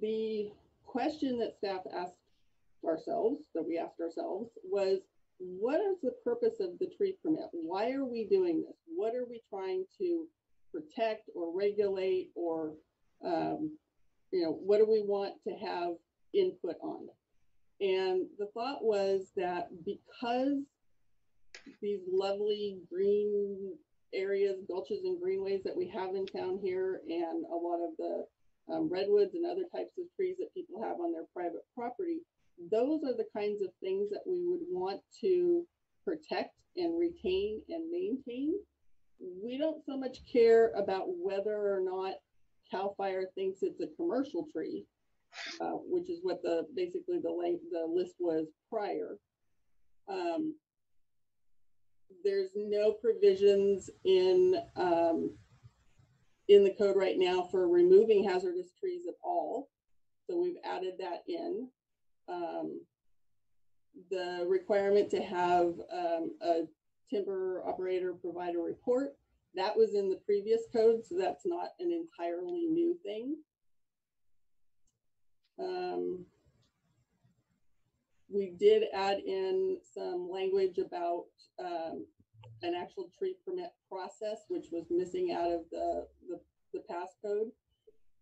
The question that staff asked ourselves, that we asked ourselves, was what is the purpose of the tree permit? Why are we doing this? What are we trying to protect or regulate or, um, you know, what do we want to have input on? And the thought was that because these lovely green areas, gulches and greenways that we have in town here and a lot of the um, redwoods and other types of trees that people have on their private property, those are the kinds of things that we would want to protect and retain and maintain. We don't so much care about whether or not CAL FIRE thinks it's a commercial tree, uh, which is what the, basically the length, the list was prior. Um, there's no provisions in, um, in the code right now for removing hazardous trees at all. So we've added that in. Um, the requirement to have, um, a timber operator provide a report, that was in the previous code, so that's not an entirely new thing. Um, we did add in some language about um, an actual tree permit process, which was missing out of the, the, the past code.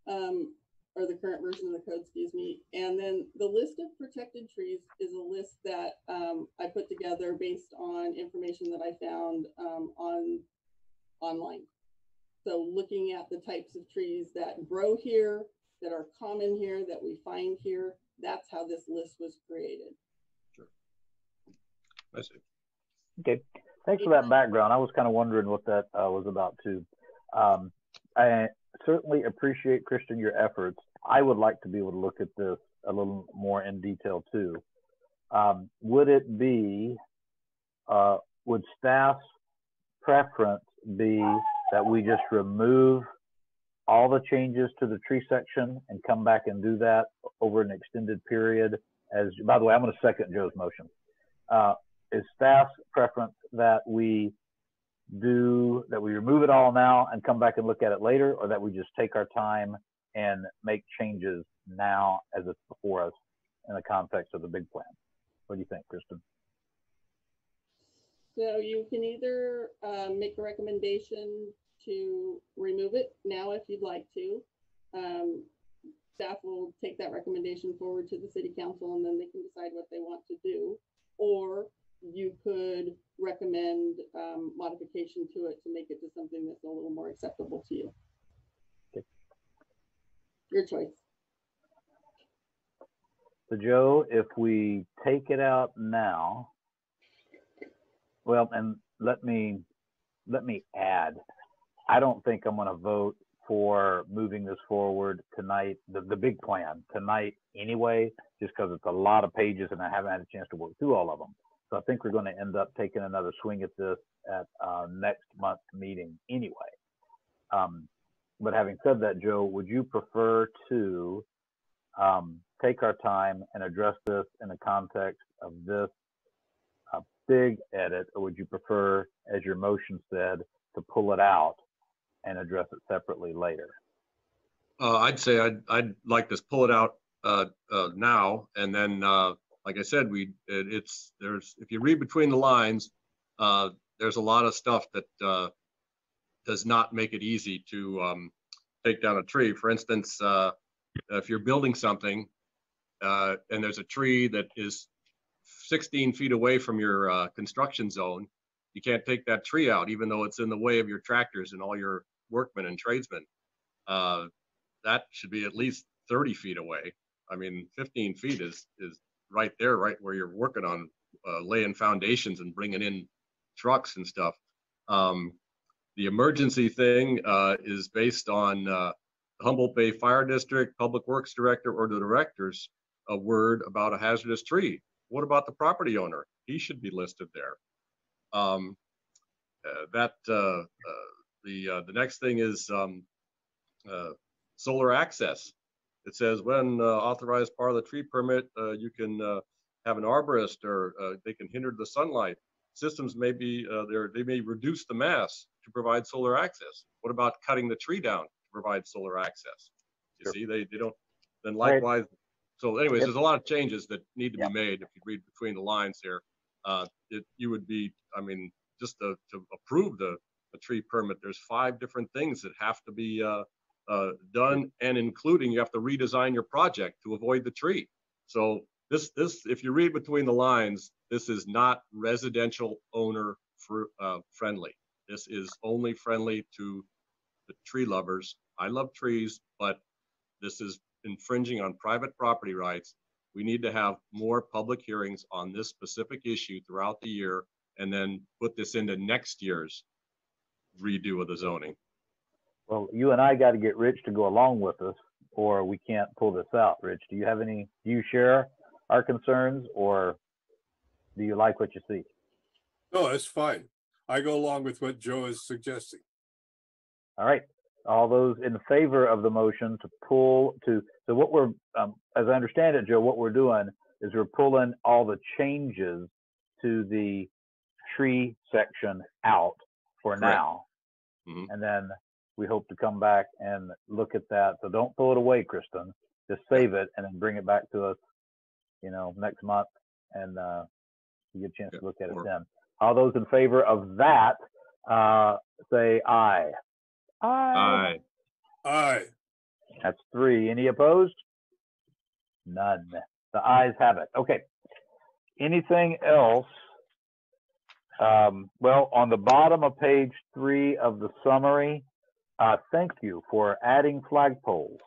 Um, or the current version of the code, excuse me. And then the list of protected trees is a list that um, I put together based on information that I found um, on online. So looking at the types of trees that grow here, that are common here, that we find here, that's how this list was created. Sure. I see. Okay, thanks for that background. I was kind of wondering what that uh, was about too. Um, I certainly appreciate, Kristen, your efforts. I would like to be able to look at this a little more in detail too. Um, would it be, uh, would staff's preference be that we just remove all the changes to the tree section and come back and do that over an extended period? As, by the way, I'm going to second Joe's motion. Uh, is staff's preference that we do that we remove it all now and come back and look at it later, or that we just take our time and make changes now as it's before us in the context of the big plan? What do you think, Kristen? So you can either um, make a recommendation to remove it now if you'd like to. Um, staff will take that recommendation forward to the city council and then they can decide what they want to do. Or you could recommend um, modification to it to make it to something that's a little more acceptable to you. Okay. Your choice. So Joe, if we take it out now, well, and let me, let me add, I don't think I'm gonna vote for moving this forward tonight, the, the big plan tonight anyway, just because it's a lot of pages and I haven't had a chance to work through all of them. So I think we're gonna end up taking another swing at this at, uh, next month's meeting anyway. Um, but having said that, Joe, would you prefer to, um, take our time and address this in the context of this uh, big edit, or would you prefer, as your motion said, to pull it out and address it separately later? Uh, I'd say I'd, I'd like to pull it out, uh, uh, now, and then, uh, like I said, we, it, it's, there's, if you read between the lines, uh, there's a lot of stuff that, uh, does not make it easy to, um, take down a tree. For instance, uh, if you're building something, uh, and there's a tree that is sixteen feet away from your, uh, construction zone, you can't take that tree out, even though it's in the way of your tractors and all your workmen and tradesmen. Uh, that should be at least thirty feet away. I mean, fifteen feet is, is right there, right where you're working on, uh, laying foundations and bringing in trucks and stuff. Um, the emergency thing, uh, is based on, uh, Humboldt Bay Fire District, Public Works Director, or the directors, a word about a hazardous tree. What about the property owner? He should be listed there. Um, uh, that, uh, uh, the, uh, the next thing is, um, uh, solar access. It says when uh, authorized part of the tree permit, uh, you can, uh, have an arborist or, uh, they can hinder the sunlight. Systems may be, uh, there, they may reduce the mass to provide solar access. What about cutting the tree down to provide solar access? You Sure. see, they, they don't, then Right. likewise, so anyways, there's a lot of changes that need to Yeah. be made if you read between the lines here. Uh, it, you would be, I mean, just to, to approve the, the tree permit, there's five different things that have to be, uh, uh, done and including you have to redesign your project to avoid the tree. So this, this, if you read between the lines, this is not residential owner fr- uh, friendly. This is only friendly to the tree lovers. I love trees, but this is infringing on private property rights. We need to have more public hearings on this specific issue throughout the year and then put this into next year's redo of the zoning. Well, you and I got to get Rich to go along with us, or we can't pull this out. Rich, do you have any, do you share our concerns, or do you like what you see? No, that's fine. I go along with what Joe is suggesting. All right, all those in favor of the motion to pull to, so what we're, um, as I understand it, Joe, what we're doing is we're pulling all the changes to the tree section out for Correct. now. Mhm. And then we hope to come back and look at that. So don't throw it away, Kristen. Just save it and then bring it back to us, you know, next month and, uh, you get a chance Yeah, to look at it or- then. All those in favor of that, uh, say aye. Aye. Aye. That's three. Any opposed? None. The ayes have it. Okay. Anything else? Um, well, on the bottom of page three of the summary, uh, thank you for adding flagpoles.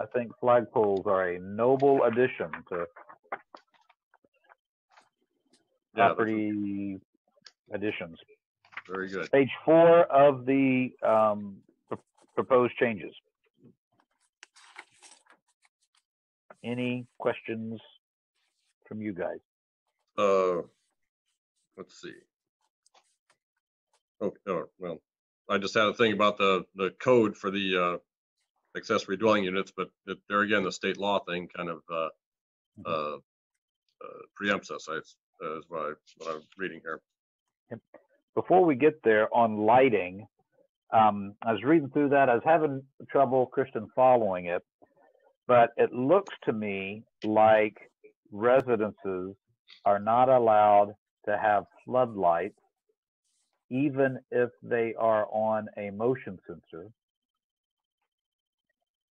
I think flagpoles are a noble addition to Yeah, property additions. very good. Page four of the um, pr- proposed changes. Any questions from you guys? Uh, let's see. Oh, oh, well, I just had a thing about the, the code for the, uh, accessory dwelling units, but it- there again, the state law thing kind of, uh, uh, uh, preempts us, I, is what I, what I'm reading here. Before we get there on lighting, um, I was reading through that. I was having trouble, Kristen, following it. But it looks to me like residences are not allowed to have floodlights, even if they are on a motion sensor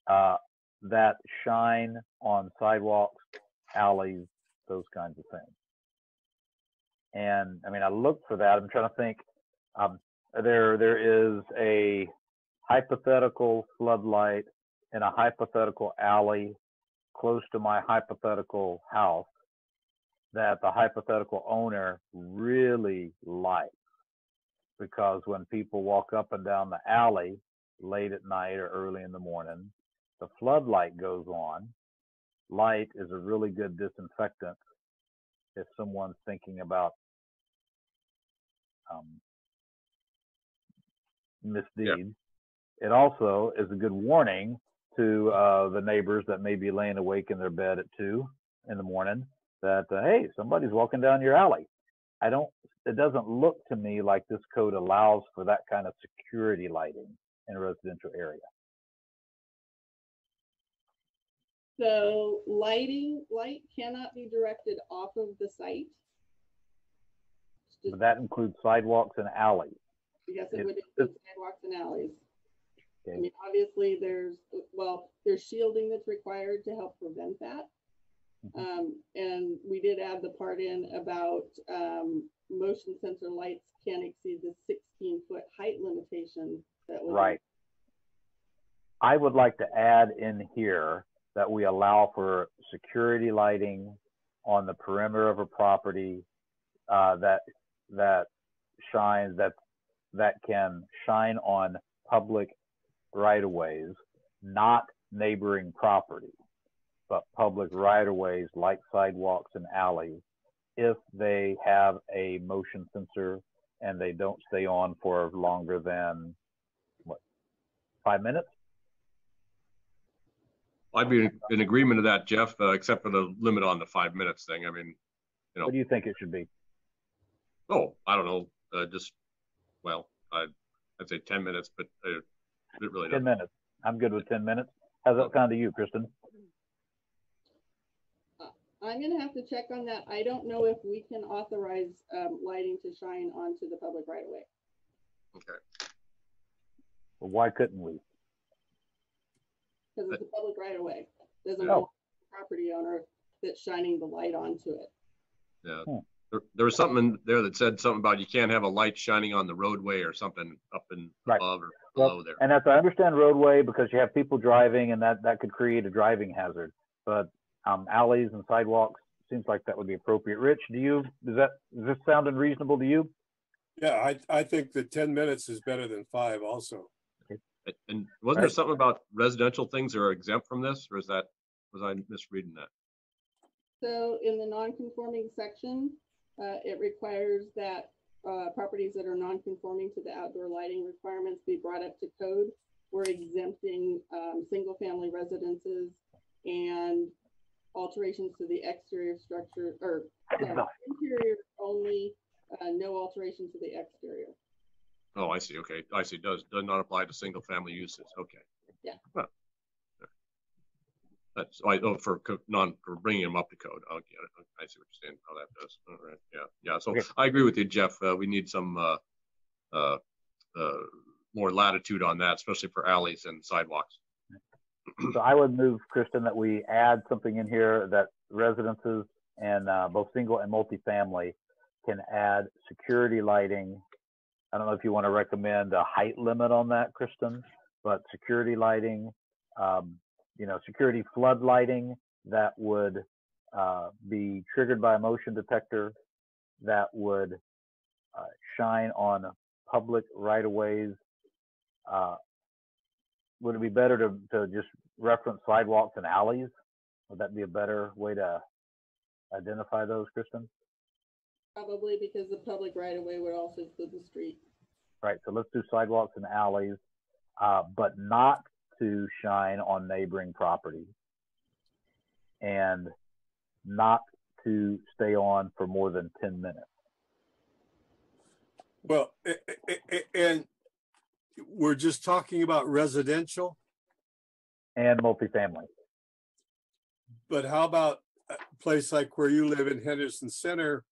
uh, that shine on sidewalks, alleys, those kinds of things. And I mean, I look for that. I'm trying to think. Um, there, there is a hypothetical floodlight in a hypothetical alley close to my hypothetical house that the hypothetical owner really likes because when people walk up and down the alley late at night or early in the morning, the floodlight goes on. Light is a really good disinfectant if someone's thinking about um, misdeeds. It also is a good warning to uh, the neighbors that may be laying awake in their bed at two in the morning that uh, hey, somebody's walking down your alley. I don't. It doesn't look to me like this code allows for that kind of security lighting in a residential area. So lighting, light cannot be directed off of the site. But that includes sidewalks and alleys. Yes, it- it would include sidewalks and alleys. I mean, obviously, there's, well, there's shielding that's required to help prevent that. Mhm. Um, and we did add the part in about, um, motion sensor lights can't exceed the sixteen foot height limitation that was. Right. I would like to add in here that we allow for security lighting on the perimeter of a property uh, that that shines that that can shine on public right of ways, not neighboring property, public right of ways like sidewalks and alleys, if they have a motion sensor and they don't stay on for longer than, what, five minutes? I'd be in agreement to that, Jeff, uh, except for the limit on the five minutes thing. I mean, No. What do you think it should be? oh, I don't know, uh, just, well, I'd, I'd say ten minutes, but uh, it really 10 doesn't. minutes. I'm good with 10 minutes. How's that sound to you, Kristen? I'm gonna have to check on that. I don't know if we can authorize, um, lighting to shine onto the public right away. Okay. Well, Why couldn't we? Cause it's a public right away. There's a belong to the property owner that's shining the light onto it. Yeah. Hmm. There, there was something in there that said something about you can't have a light shining on the roadway or something up and Right. above or Well, below there. And as I understand roadway, because you have people driving and that, that could create a driving hazard. But um, alleys and sidewalks, seems like that would be appropriate. Rich, do you, does that, is this sounding reasonable to you? Yeah, I, I think that ten minutes is better than five also. And wasn't there something about residential things are exempt from this, or is that, was I misreading that? So in the non-conforming section, uh, it requires that, uh, properties that are non-conforming to the outdoor lighting requirements be brought up to code. We're exempting, um, single-family residences and alterations to the exterior structure, or sorry, interior only, uh, no alterations to the exterior. Oh, I see, okay, I see, does, does not apply to single family uses, okay. Yeah. Well. That's, I, oh, for non, for bringing them up to code, oh, get it, I see what you're saying, how that does, all right, yeah, yeah, so Okay. I agree with you, Jeff, uh, we need some, uh, uh, uh, more latitude on that, especially for alleys and sidewalks. So I would move, Kristen, that we add something in here that residences and uh, both single and multifamily can add security lighting. I don't know if you want to recommend a height limit on that, Kristen, but security lighting, um, you know, security flood lighting that would uh, be triggered by a motion detector that would uh, shine on public right of ways. Would it be better to, to just reference sidewalks and alleys? Would that be a better way to identify those, Kristen? Probably because the public right of way would also include the street. Right, so let's do sidewalks and alleys, uh, but not to shine on neighboring property And not to stay on for more than ten minutes. Well, and we're just talking about residential, And multifamily. but how about a place like where you live in Henderson Center?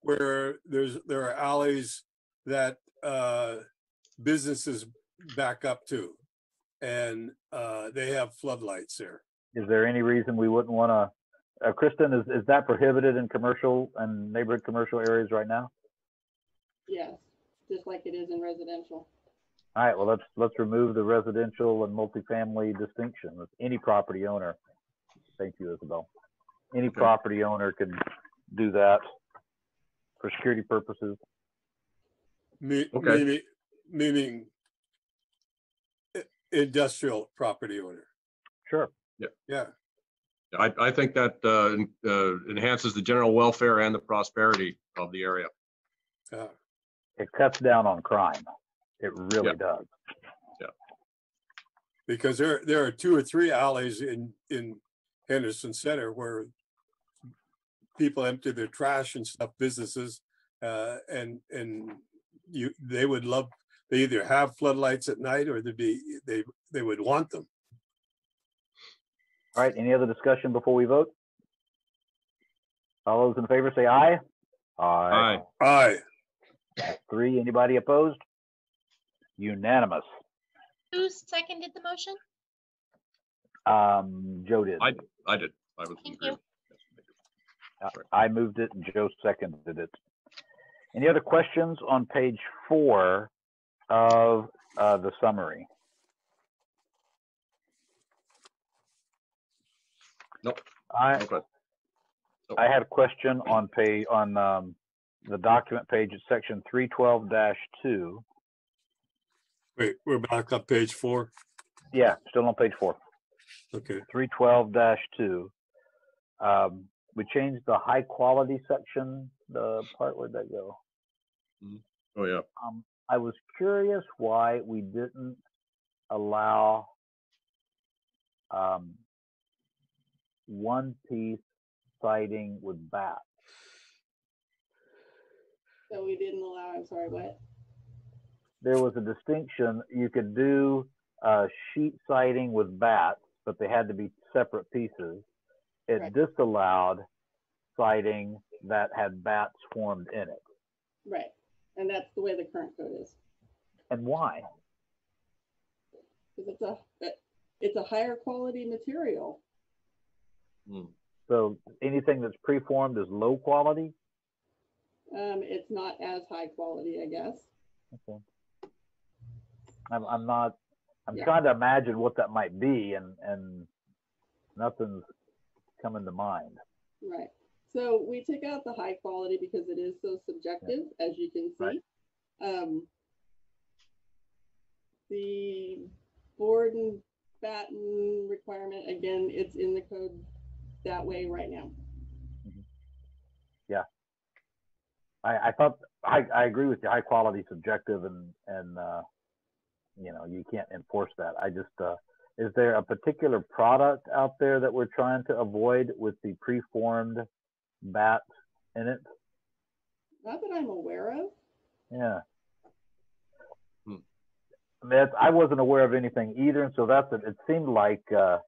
Where there's, there are alleys that, uh, businesses back up to. And, uh, they have floodlights there. Is there any reason we wouldn't want to, uh, Kristen, is, is that prohibited in commercial and neighborhood commercial areas right now? Yes, just like it is in residential. All right, well, let's, let's remove the residential and multifamily distinction with any property owner. Thank you, Isabel. Any Okay. property owner can do that for security purposes. Me- Okay. Meaning, meaning i- industrial property owner. Sure. Yeah, I, I think that, uh, en- uh, enhances the general welfare and the prosperity of the area. uh, It cuts down on crime. It really Yeah. does. Yeah. Because there, there are two or three alleys in, in Henderson Center where people empty their trash and stuff, businesses, uh, and, and you, they would love, they either have floodlights at night or they'd be, they, they would want them. All right, any other discussion before we vote? All those in favor say aye. Aye. Aye, Three, anybody opposed? Unanimous. Who seconded the motion? Um, Joe did. I, I did, I was. Thank agreeing. Uh, I moved it and Joe seconded it. Any other questions on page four of uh, the summary? Nope. I, Okay. I had a question on page, on um, the document page, it's section three twelve two. Wait, we're back up page four. Yeah, still on page four. Okay, three twelve two. Um, we changed the high quality section, the part, where'd that go? Mhm. Oh, yeah. Um, I was curious why we didn't allow um, one-piece siding with bats. So we didn't allow, I'm sorry, what? There was a distinction. You could do uh, sheet siding with bats, but they had to be separate pieces. It Right. disallowed siding that had bats formed in it. Right. And that's the way the current code is. And why? Because it's a, it's a higher quality material. Hmm. So anything that's preformed is low quality? Um, it's not as high quality, I guess. Okay. I'm, I'm not, I'm Yeah. trying to imagine what that might be and, and nothing's coming to mind. Right. So we took out the high quality because it is so subjective, as you can Right. see. Um, the board and batten requirement, again, it's in the code that way right now. Yeah. I, I thought, I, I agree with you, high quality subjective and, and, uh, you know, you can't enforce that. I just, uh, is there a particular product out there that we're trying to avoid with the preformed bat in it? Not that I'm aware of. Yeah. Hmm. I mean, it's- I wasn't aware of anything either, and so that's it. It seemed like, uh,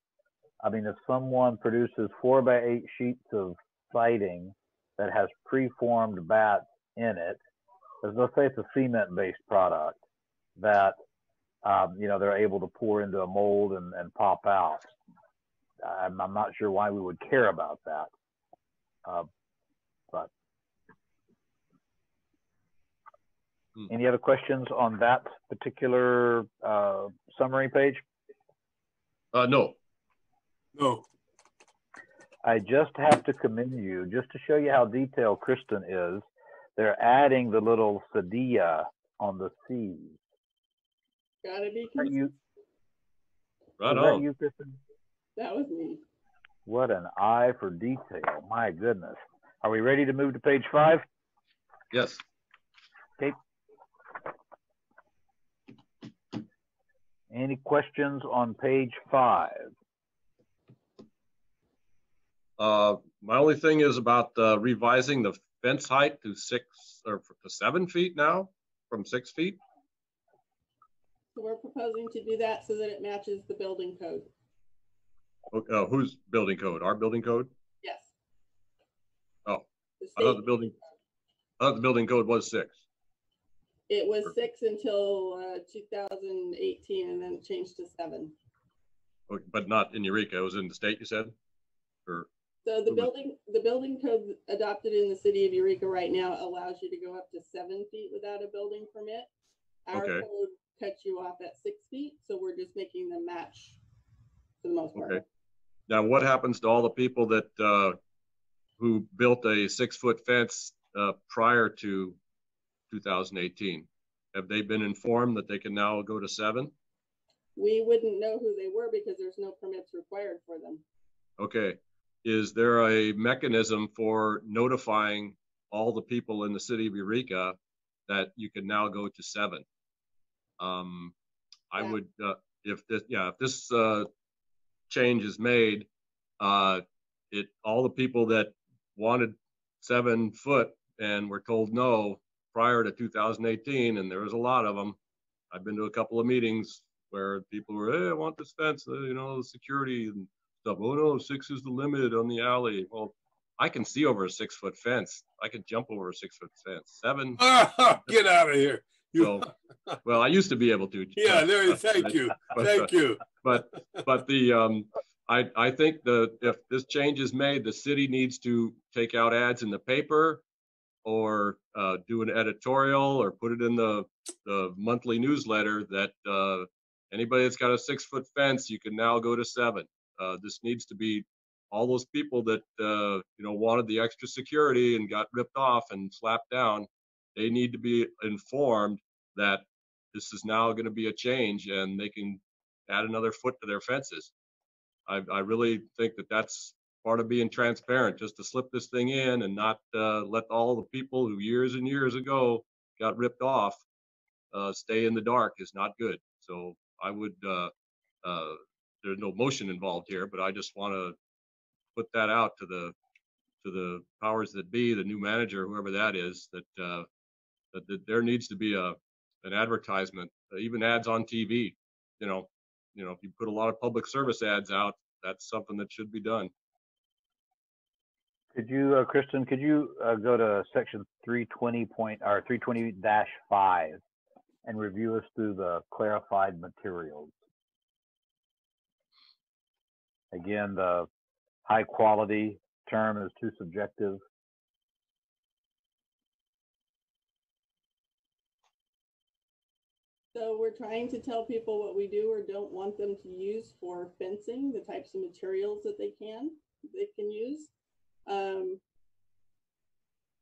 I mean, if someone produces four by eight sheets of siding that has preformed bats in it, as let's say it's a cement-based product that, um, you know, they're able to pour into a mold and, and pop out. I'm, I'm not sure why we would care about that. Uh, but Hmm. any other questions on that particular uh, summary page? Uh, no, No, I just have to commend you, just to show you how detailed Kristen is. They're adding the little cedilla on the C's. Gotta be, Are cons- you? right was that on. you, Kristen? that was me. What an eye for detail! My goodness. Are we ready to move to page five? Yes. Any questions on page five? Uh, my only thing is about uh, revising the fence height to six or to seven feet now from six feet. So we're proposing to do that so that it matches the building code. Uh, whose building code? Our building code? Yes. Oh, The I thought state- the building, I thought the building code was six. It was six until, uh, two thousand eighteen and then it changed to seven. Okay, But not in Eureka. It was in the state, you said? Or, So the Mhm. building, the building code adopted in the city of Eureka right now allows you to go up to seven feet without a building permit. Our Okay. code cuts you off at six feet, so we're just making them match for the most part. okay. Now, what happens to all the people that, uh, who built a six-foot fence, uh, prior to 2018? Have they been informed that they can now go to seven? We wouldn't know who they were because there's no permits required for them. Okay, is there a mechanism for notifying all the people in the city of Eureka that you can now go to seven? Um, I Yeah. would, uh, if this, yeah, if this, uh, change is made, uh, it, all the people that wanted seven foot and were told no prior to two thousand eighteen, and there was a lot of them. I've been to a couple of meetings where people were, hey, I want this fence, uh, you know, security and stuff. Oh no, six is the limit on the alley. Well, I can see over a six foot fence. I can jump over a six foot fence. Seven. get out of here. So, well, I used to be able to. yeah, but- there, thank you, but, uh, thank you. But, but the, um, I, I think the, if this change is made, the city needs to take out ads in the paper or, uh, do an editorial or put it in the, the monthly newsletter that, uh, anybody that's got a six foot fence, you can now go to seven. Uh, this needs to be all those people that, uh, you know, wanted the extra security and got ripped off and slapped down. They need to be informed that this is now going to be a change and they can add another foot to their fences. I, I really think that that's part of being transparent, just to slip this thing in and not, uh, let all the people who years and years ago got ripped off, uh, stay in the dark is not good. So I would, uh, uh, there's no motion involved here, but I just want to put that out to the, to the powers that be, the new manager, whoever that is, that, uh, that, that there needs to be a, an advertisement, uh, even ads on TV, you know, you know, if you put a lot of public service ads out, that's something that should be done. Could you, uh, Kristen, could you, uh, go to section three twenty point, or three twenty dash five and review us through the clarified materials? Again, the high quality term is too subjective. So we're trying to tell people what we do or don't want them to use for fencing, the types of materials that they can, they can use. Um,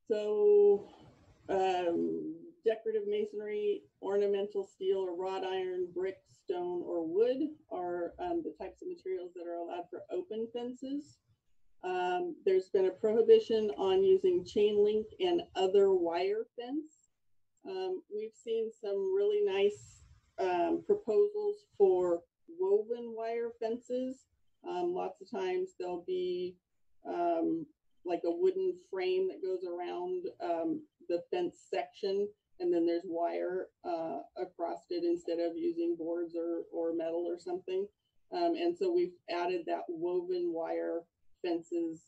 so, um, decorative masonry, ornamental steel or wrought iron, brick, stone, or wood are, um, the types of materials that are allowed for open fences. Um, there's been a prohibition on using chain link and other wire fence. Um, we've seen some really nice um, proposals for woven wire fences. Um, lots of times there'll be um, like a wooden frame that goes around um, the fence section, and then there's wire uh, across it instead of using boards or, or metal or something. Um, and so we've added that woven wire fences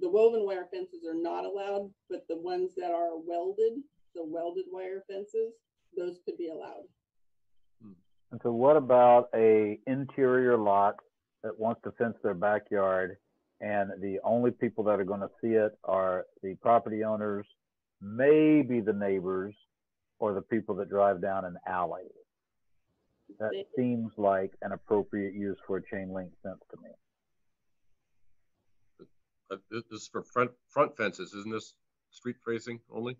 the woven wire fences are not allowed, but the ones that are welded, the welded wire fences, those could be allowed. And so what about a interior lot that wants to fence their backyard and the only people that are gonna see it are the property owners, maybe the neighbors, or the people that drive down an alley? That seems like an appropriate use for a chain link fence to me. Uh, This this is for front, front fences, isn't this street facing only?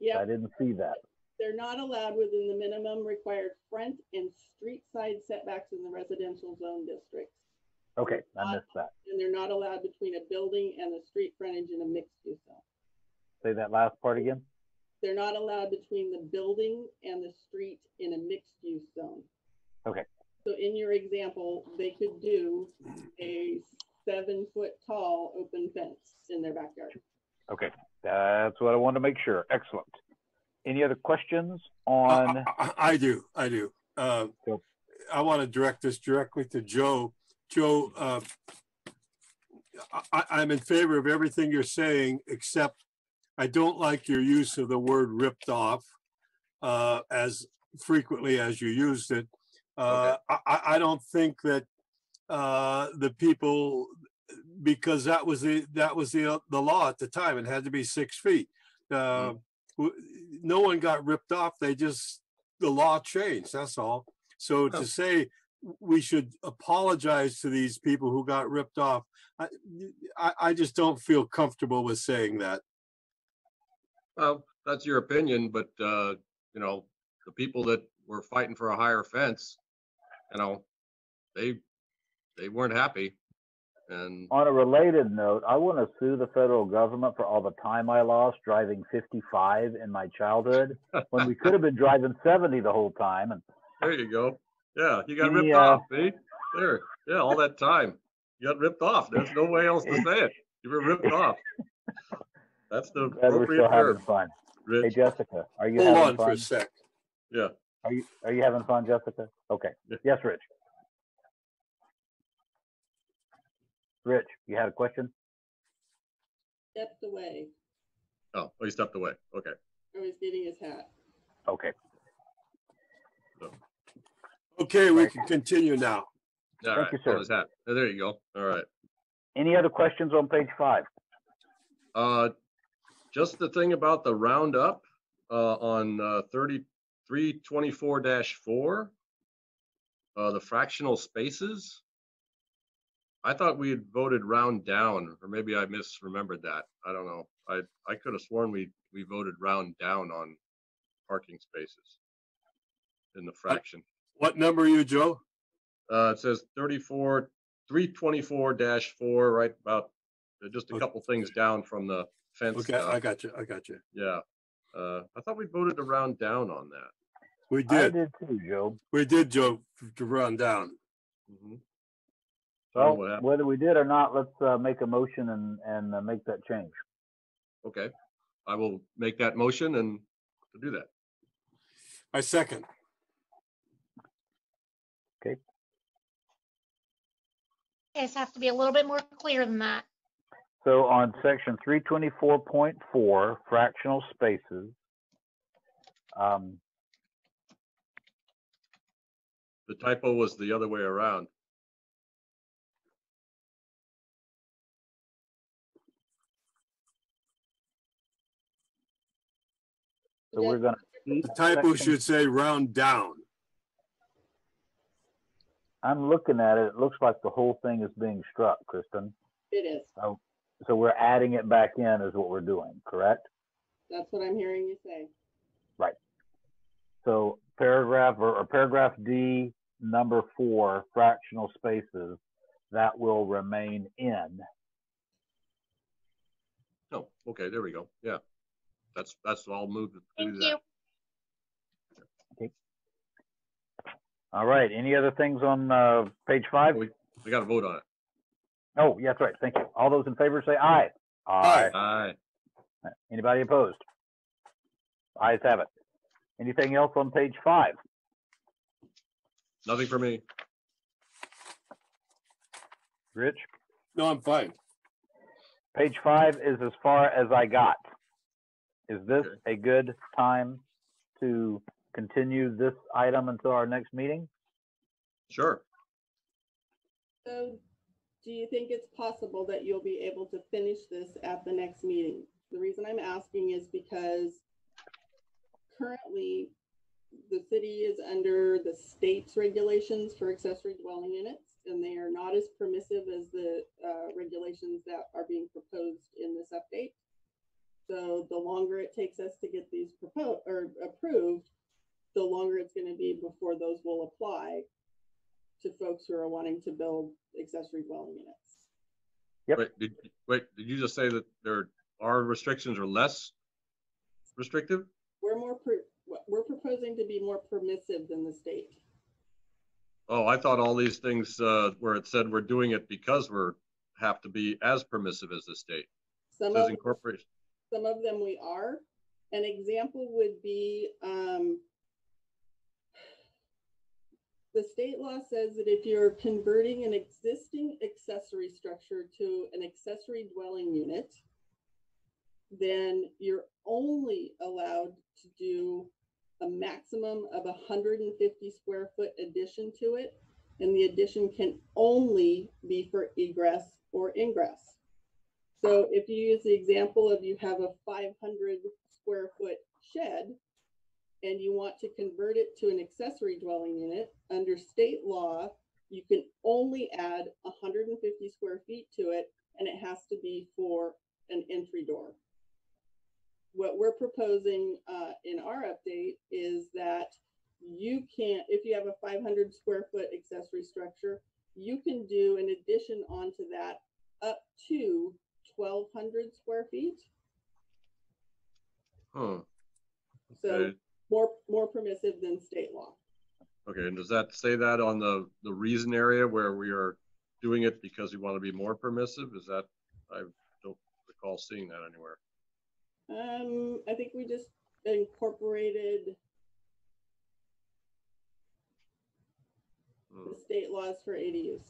Yeah, I didn't see that. they're not allowed within the minimum required front and street side setbacks in the residential zone districts. Okay, I missed that. And they're not allowed between a building and the street frontage in a mixed use zone. Say that last part again? They're not allowed between the building and the street in a mixed use zone. Okay. So in your example, they could do a seven foot tall open fence in their backyard. Okay, that's what I wanted to make sure. Excellent. Any other questions on? I- I- I do, I do. Uh, Go. I want to direct this directly to Joe. Joe, uh, I, I'm in favor of everything you're saying, except I don't like your use of the word ripped off uh, as frequently as you used it. Uh, I, I- I don't think that uh, the people, because that was the, that was the, the law at the time, it had to be six feet. Uh, w- No one got ripped off, they just, the law changed, that's all. So Oh. to say we should apologize to these people who got ripped off, I, I, I just don't feel comfortable with saying that. Well, that's your opinion, but, uh, you know, the people that were fighting for a higher fence, you know, they, they weren't happy. And, On a related note, I want to sue the federal government for all the time I lost driving 55 in my childhood when we could have been driving 70 the whole time. And there you go. Yeah, you got Any, ripped uh, off, see? There, yeah, all that time. You got ripped off. There's no way else to say it. You were ripped off. That's the glad we're appropriate still having term, fun. Hey, Jessica, are you Hold having on for fun? a sec. Yeah. Are you are you having fun, Jessica? Okay. Yeah. Yes, Rich. Rich, you had a question? Stepped away, Oh, oh, he stepped away. Okay. or was getting his hat. Okay. Okay, we can continue now. All Thank right. you, sir. his hat. Oh, There you go. All right. Any other questions on page five? Uh, just the thing about the roundup, uh, on, uh, thirty-three twenty-four four. Uh, the fractional spaces. I thought we had voted round down, or maybe I misremembered that. I don't know. I, I could have sworn we, we voted round down on parking spaces. In the fraction. What number are you, Joe? Uh, it says thirty-four, three twenty-four dash four, right about, uh, just a Okay. couple things down from the fence Okay, I got you, I got you. Yeah. Uh, I thought we voted to round down on that. We I did, did too, Joe. we did, Joe, to run down. Mhm. Well, Don't know what happened. whether we did or not, let's uh, make a motion and, and uh, make that change. Okay, I will make that motion and do that. I second. Guys have to be a little bit more clear than that. So on section three twenty-four point four, fractional spaces. Um, The typo was the other way around. So we're gonna. The typo section- should say round down. I'm looking at it, it looks like the whole thing is being struck, Kristen. It is. So we're adding it back in is what we're doing, correct? That's what I'm hearing you say. Right. So paragraph or, or paragraph D, number four, fractional spaces, that will remain in. Oh, okay, there we go. Yeah. That's, that's all moved to do Thank you. All right, any other things on, uh, page five? We, we got to vote on it. Oh, yeah, that's right, thank you. All those in favor say aye. Aye. Aye. Anybody opposed? Ayes have it. Anything else on page five? Nothing for me. Rich? No, I'm fine. Page five is as far as I got. Is this Okay. a good time to continue this item until our next meeting? Sure. So do you think it's possible that you'll be able to finish this at the next meeting? The reason I'm asking is because currently the city is under the state's regulations for accessory dwelling units, and they are not as permissive as the uh, regulations that are being proposed in this update. So the longer it takes us to get these proposed or approved, the longer it's going to be before those will apply to folks who are wanting to build accessory dwelling units. Yep. Wait, did, wait, did you just say that there are restrictions are less restrictive? We're more, per- we're proposing to be more permissive than the state. Oh, I thought all these things, uh, where it said we're doing it because we're, have to be as permissive as the state. Some Says of, incorporation. Some of them we are. An example would be, um, the state law says that if you're converting an existing accessory structure to an accessory dwelling unit, then you're only allowed to do a maximum of a hundred and fifty square foot addition to it. And the addition can only be for egress or ingress. So if you use the example of you have a five hundred square foot shed and you want to convert it to an accessory dwelling unit, under state law, you can only add hundred and fifty square feet to it and it has to be for an entry door. What we're proposing uh, in our update is that you can't, if you have a five hundred square foot accessory structure, you can do an addition onto that up to twelve hundred square feet. Huh. So Okay. more, more permissive than state law. Okay, and does that say that on the, the reason area where we are doing it because we want to be more permissive? Is that, I don't recall seeing that anywhere. Um, I think we just incorporated Hmm. the state laws for ADUs.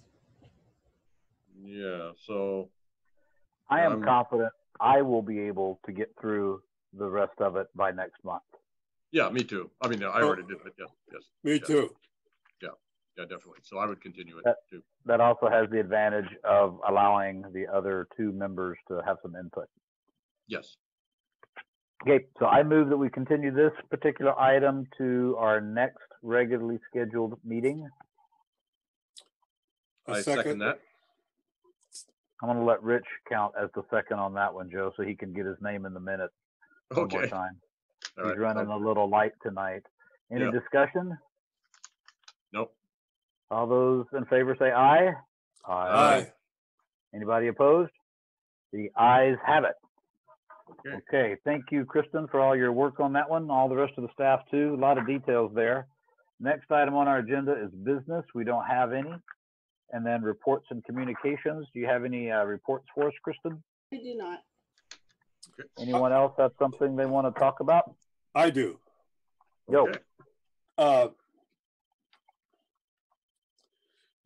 Yeah, so, I am Um, confident I will be able to get through the rest of it by next month. yeah, me too. I mean, I already did, but yes, yes, Me Yeah. too. yeah, yeah, definitely. So I would continue it That- too. That also has the advantage of allowing the other two members to have some input. Yes, Okay, so I move that we continue this particular item to our next regularly scheduled meeting. I second that. I'm gonna let Rich count as the second on that one, Joe, so he can get his name in the minutes one more time. all He's right. running a little light tonight. Any Yeah. discussion? Nope. All those in favor say aye. Aye. Anybody opposed? The ayes have it. Okay. Okay, thank you, Kristen, for all your work on that one, all the rest of the staff too. A lot of details there. Next item on our agenda is business. We don't have any. And then reports and communications. Do you have any uh, reports for us, Kristen? I do not. Anyone else have something they want to talk about? I do. Yo, Okay. Uh,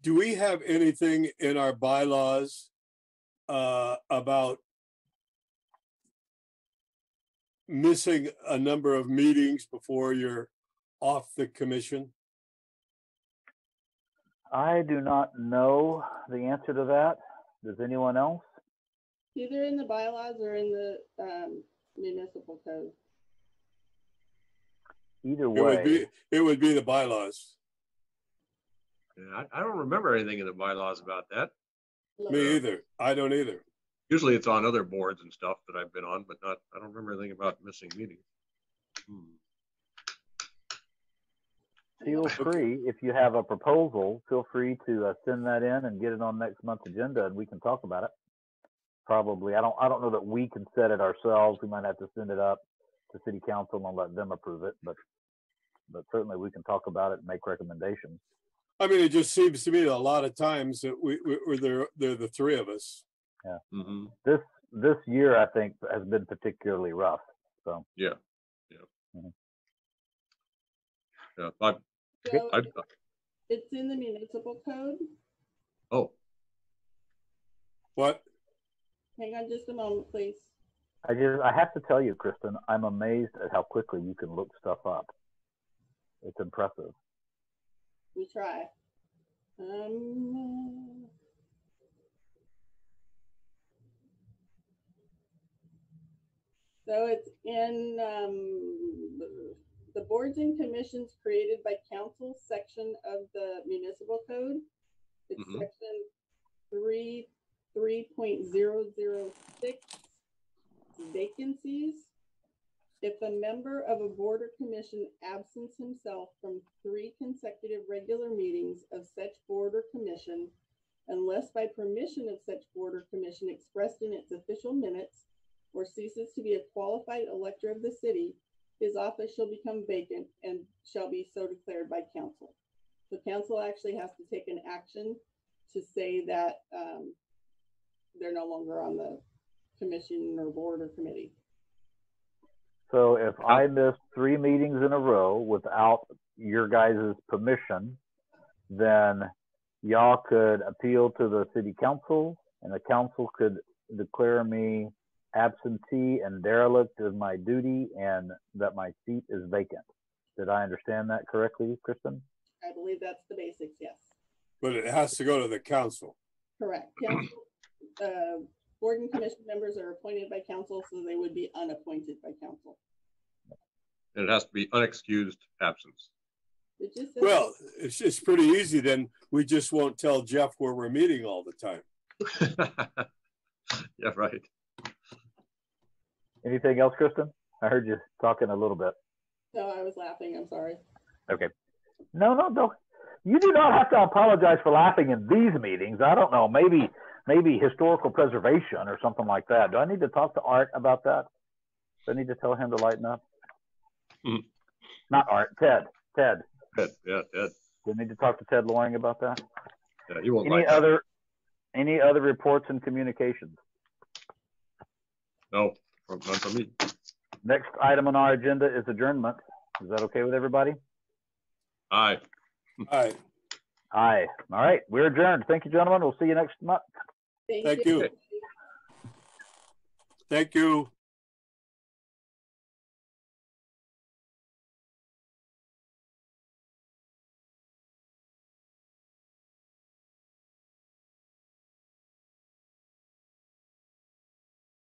do we have anything in our bylaws uh, about missing a number of meetings before you're off the commission? I do not know the answer to that. Does anyone else? Either in the bylaws or in the um, municipal code. Either It would be, way, it would be the bylaws. Yeah, I, I don't remember anything in the bylaws about that. Me either. I don't either. Usually it's on other boards and stuff that I've been on, but not, I don't remember anything about missing meetings. Hmm. Feel free, if you have a proposal, feel free to uh, send that in and get it on next month's agenda and we can talk about it. Probably, I don't, I don't know that we can set it ourselves. We might have to send it up to city council and let them approve it, but, but certainly we can talk about it and make recommendations. I mean, it just seems to me that a lot of times that we, we, we're there, they're the three of us. Mhm. This, this year, I think, has been particularly rough, so. Yeah, yeah. Mhm. Yeah, I, So I, it's in the municipal code. oh, What? Hang on just a moment, please. I just, I have to tell you, Kristen, I'm amazed at how quickly you can look stuff up. It's impressive. We try. Um, so it's in um, the boards and commissions created by council section of the municipal code. It's Mhm. section three, three point zero zero six vacancies. If a member of a board or commission absents himself from three consecutive regular meetings of such board or commission, unless by permission of such board or commission expressed in its official minutes, or ceases to be a qualified elector of the city, his office shall become vacant and shall be so declared by council. So council actually has to take an action to say that um, they're no longer on the commission or board or committee. So if I miss three meetings in a row without your guys' permission, then y'all could appeal to the city council and the council could declare me absentee and derelict of my duty and that my seat is vacant. Did I understand that correctly, Kristen? I believe that's the basics, yes. But it has to go to the council. Correct. Council, uh, board and commission members are appointed by council, so they would be unappointed by council. and it has to be unexcused absence. It just says- Well, it's, it's pretty easy then. We just won't tell Jeff where we're meeting all the time. Yeah, right. Anything else, Kristen? I heard you talking a little bit. No, I was laughing, I'm sorry. Okay. No, no, don't. You do not have to apologize for laughing in these meetings. I don't know, maybe, maybe historical preservation or something like that. Do I need to talk to Art about that? Do I need to tell him to lighten up? Hmm. Not Art, Ted, Ted. Ted, yeah, Ted, Do I need to talk to Ted Loring about that? yeah, you won't Any like that. other, any other reports and communications? No, from- none from me. Next item on our agenda is adjournment. Is that okay with everybody? Aye. All right. Aye. All right, we're adjourned. Thank you, gentlemen. We'll see you next month. Thank you. Thank you.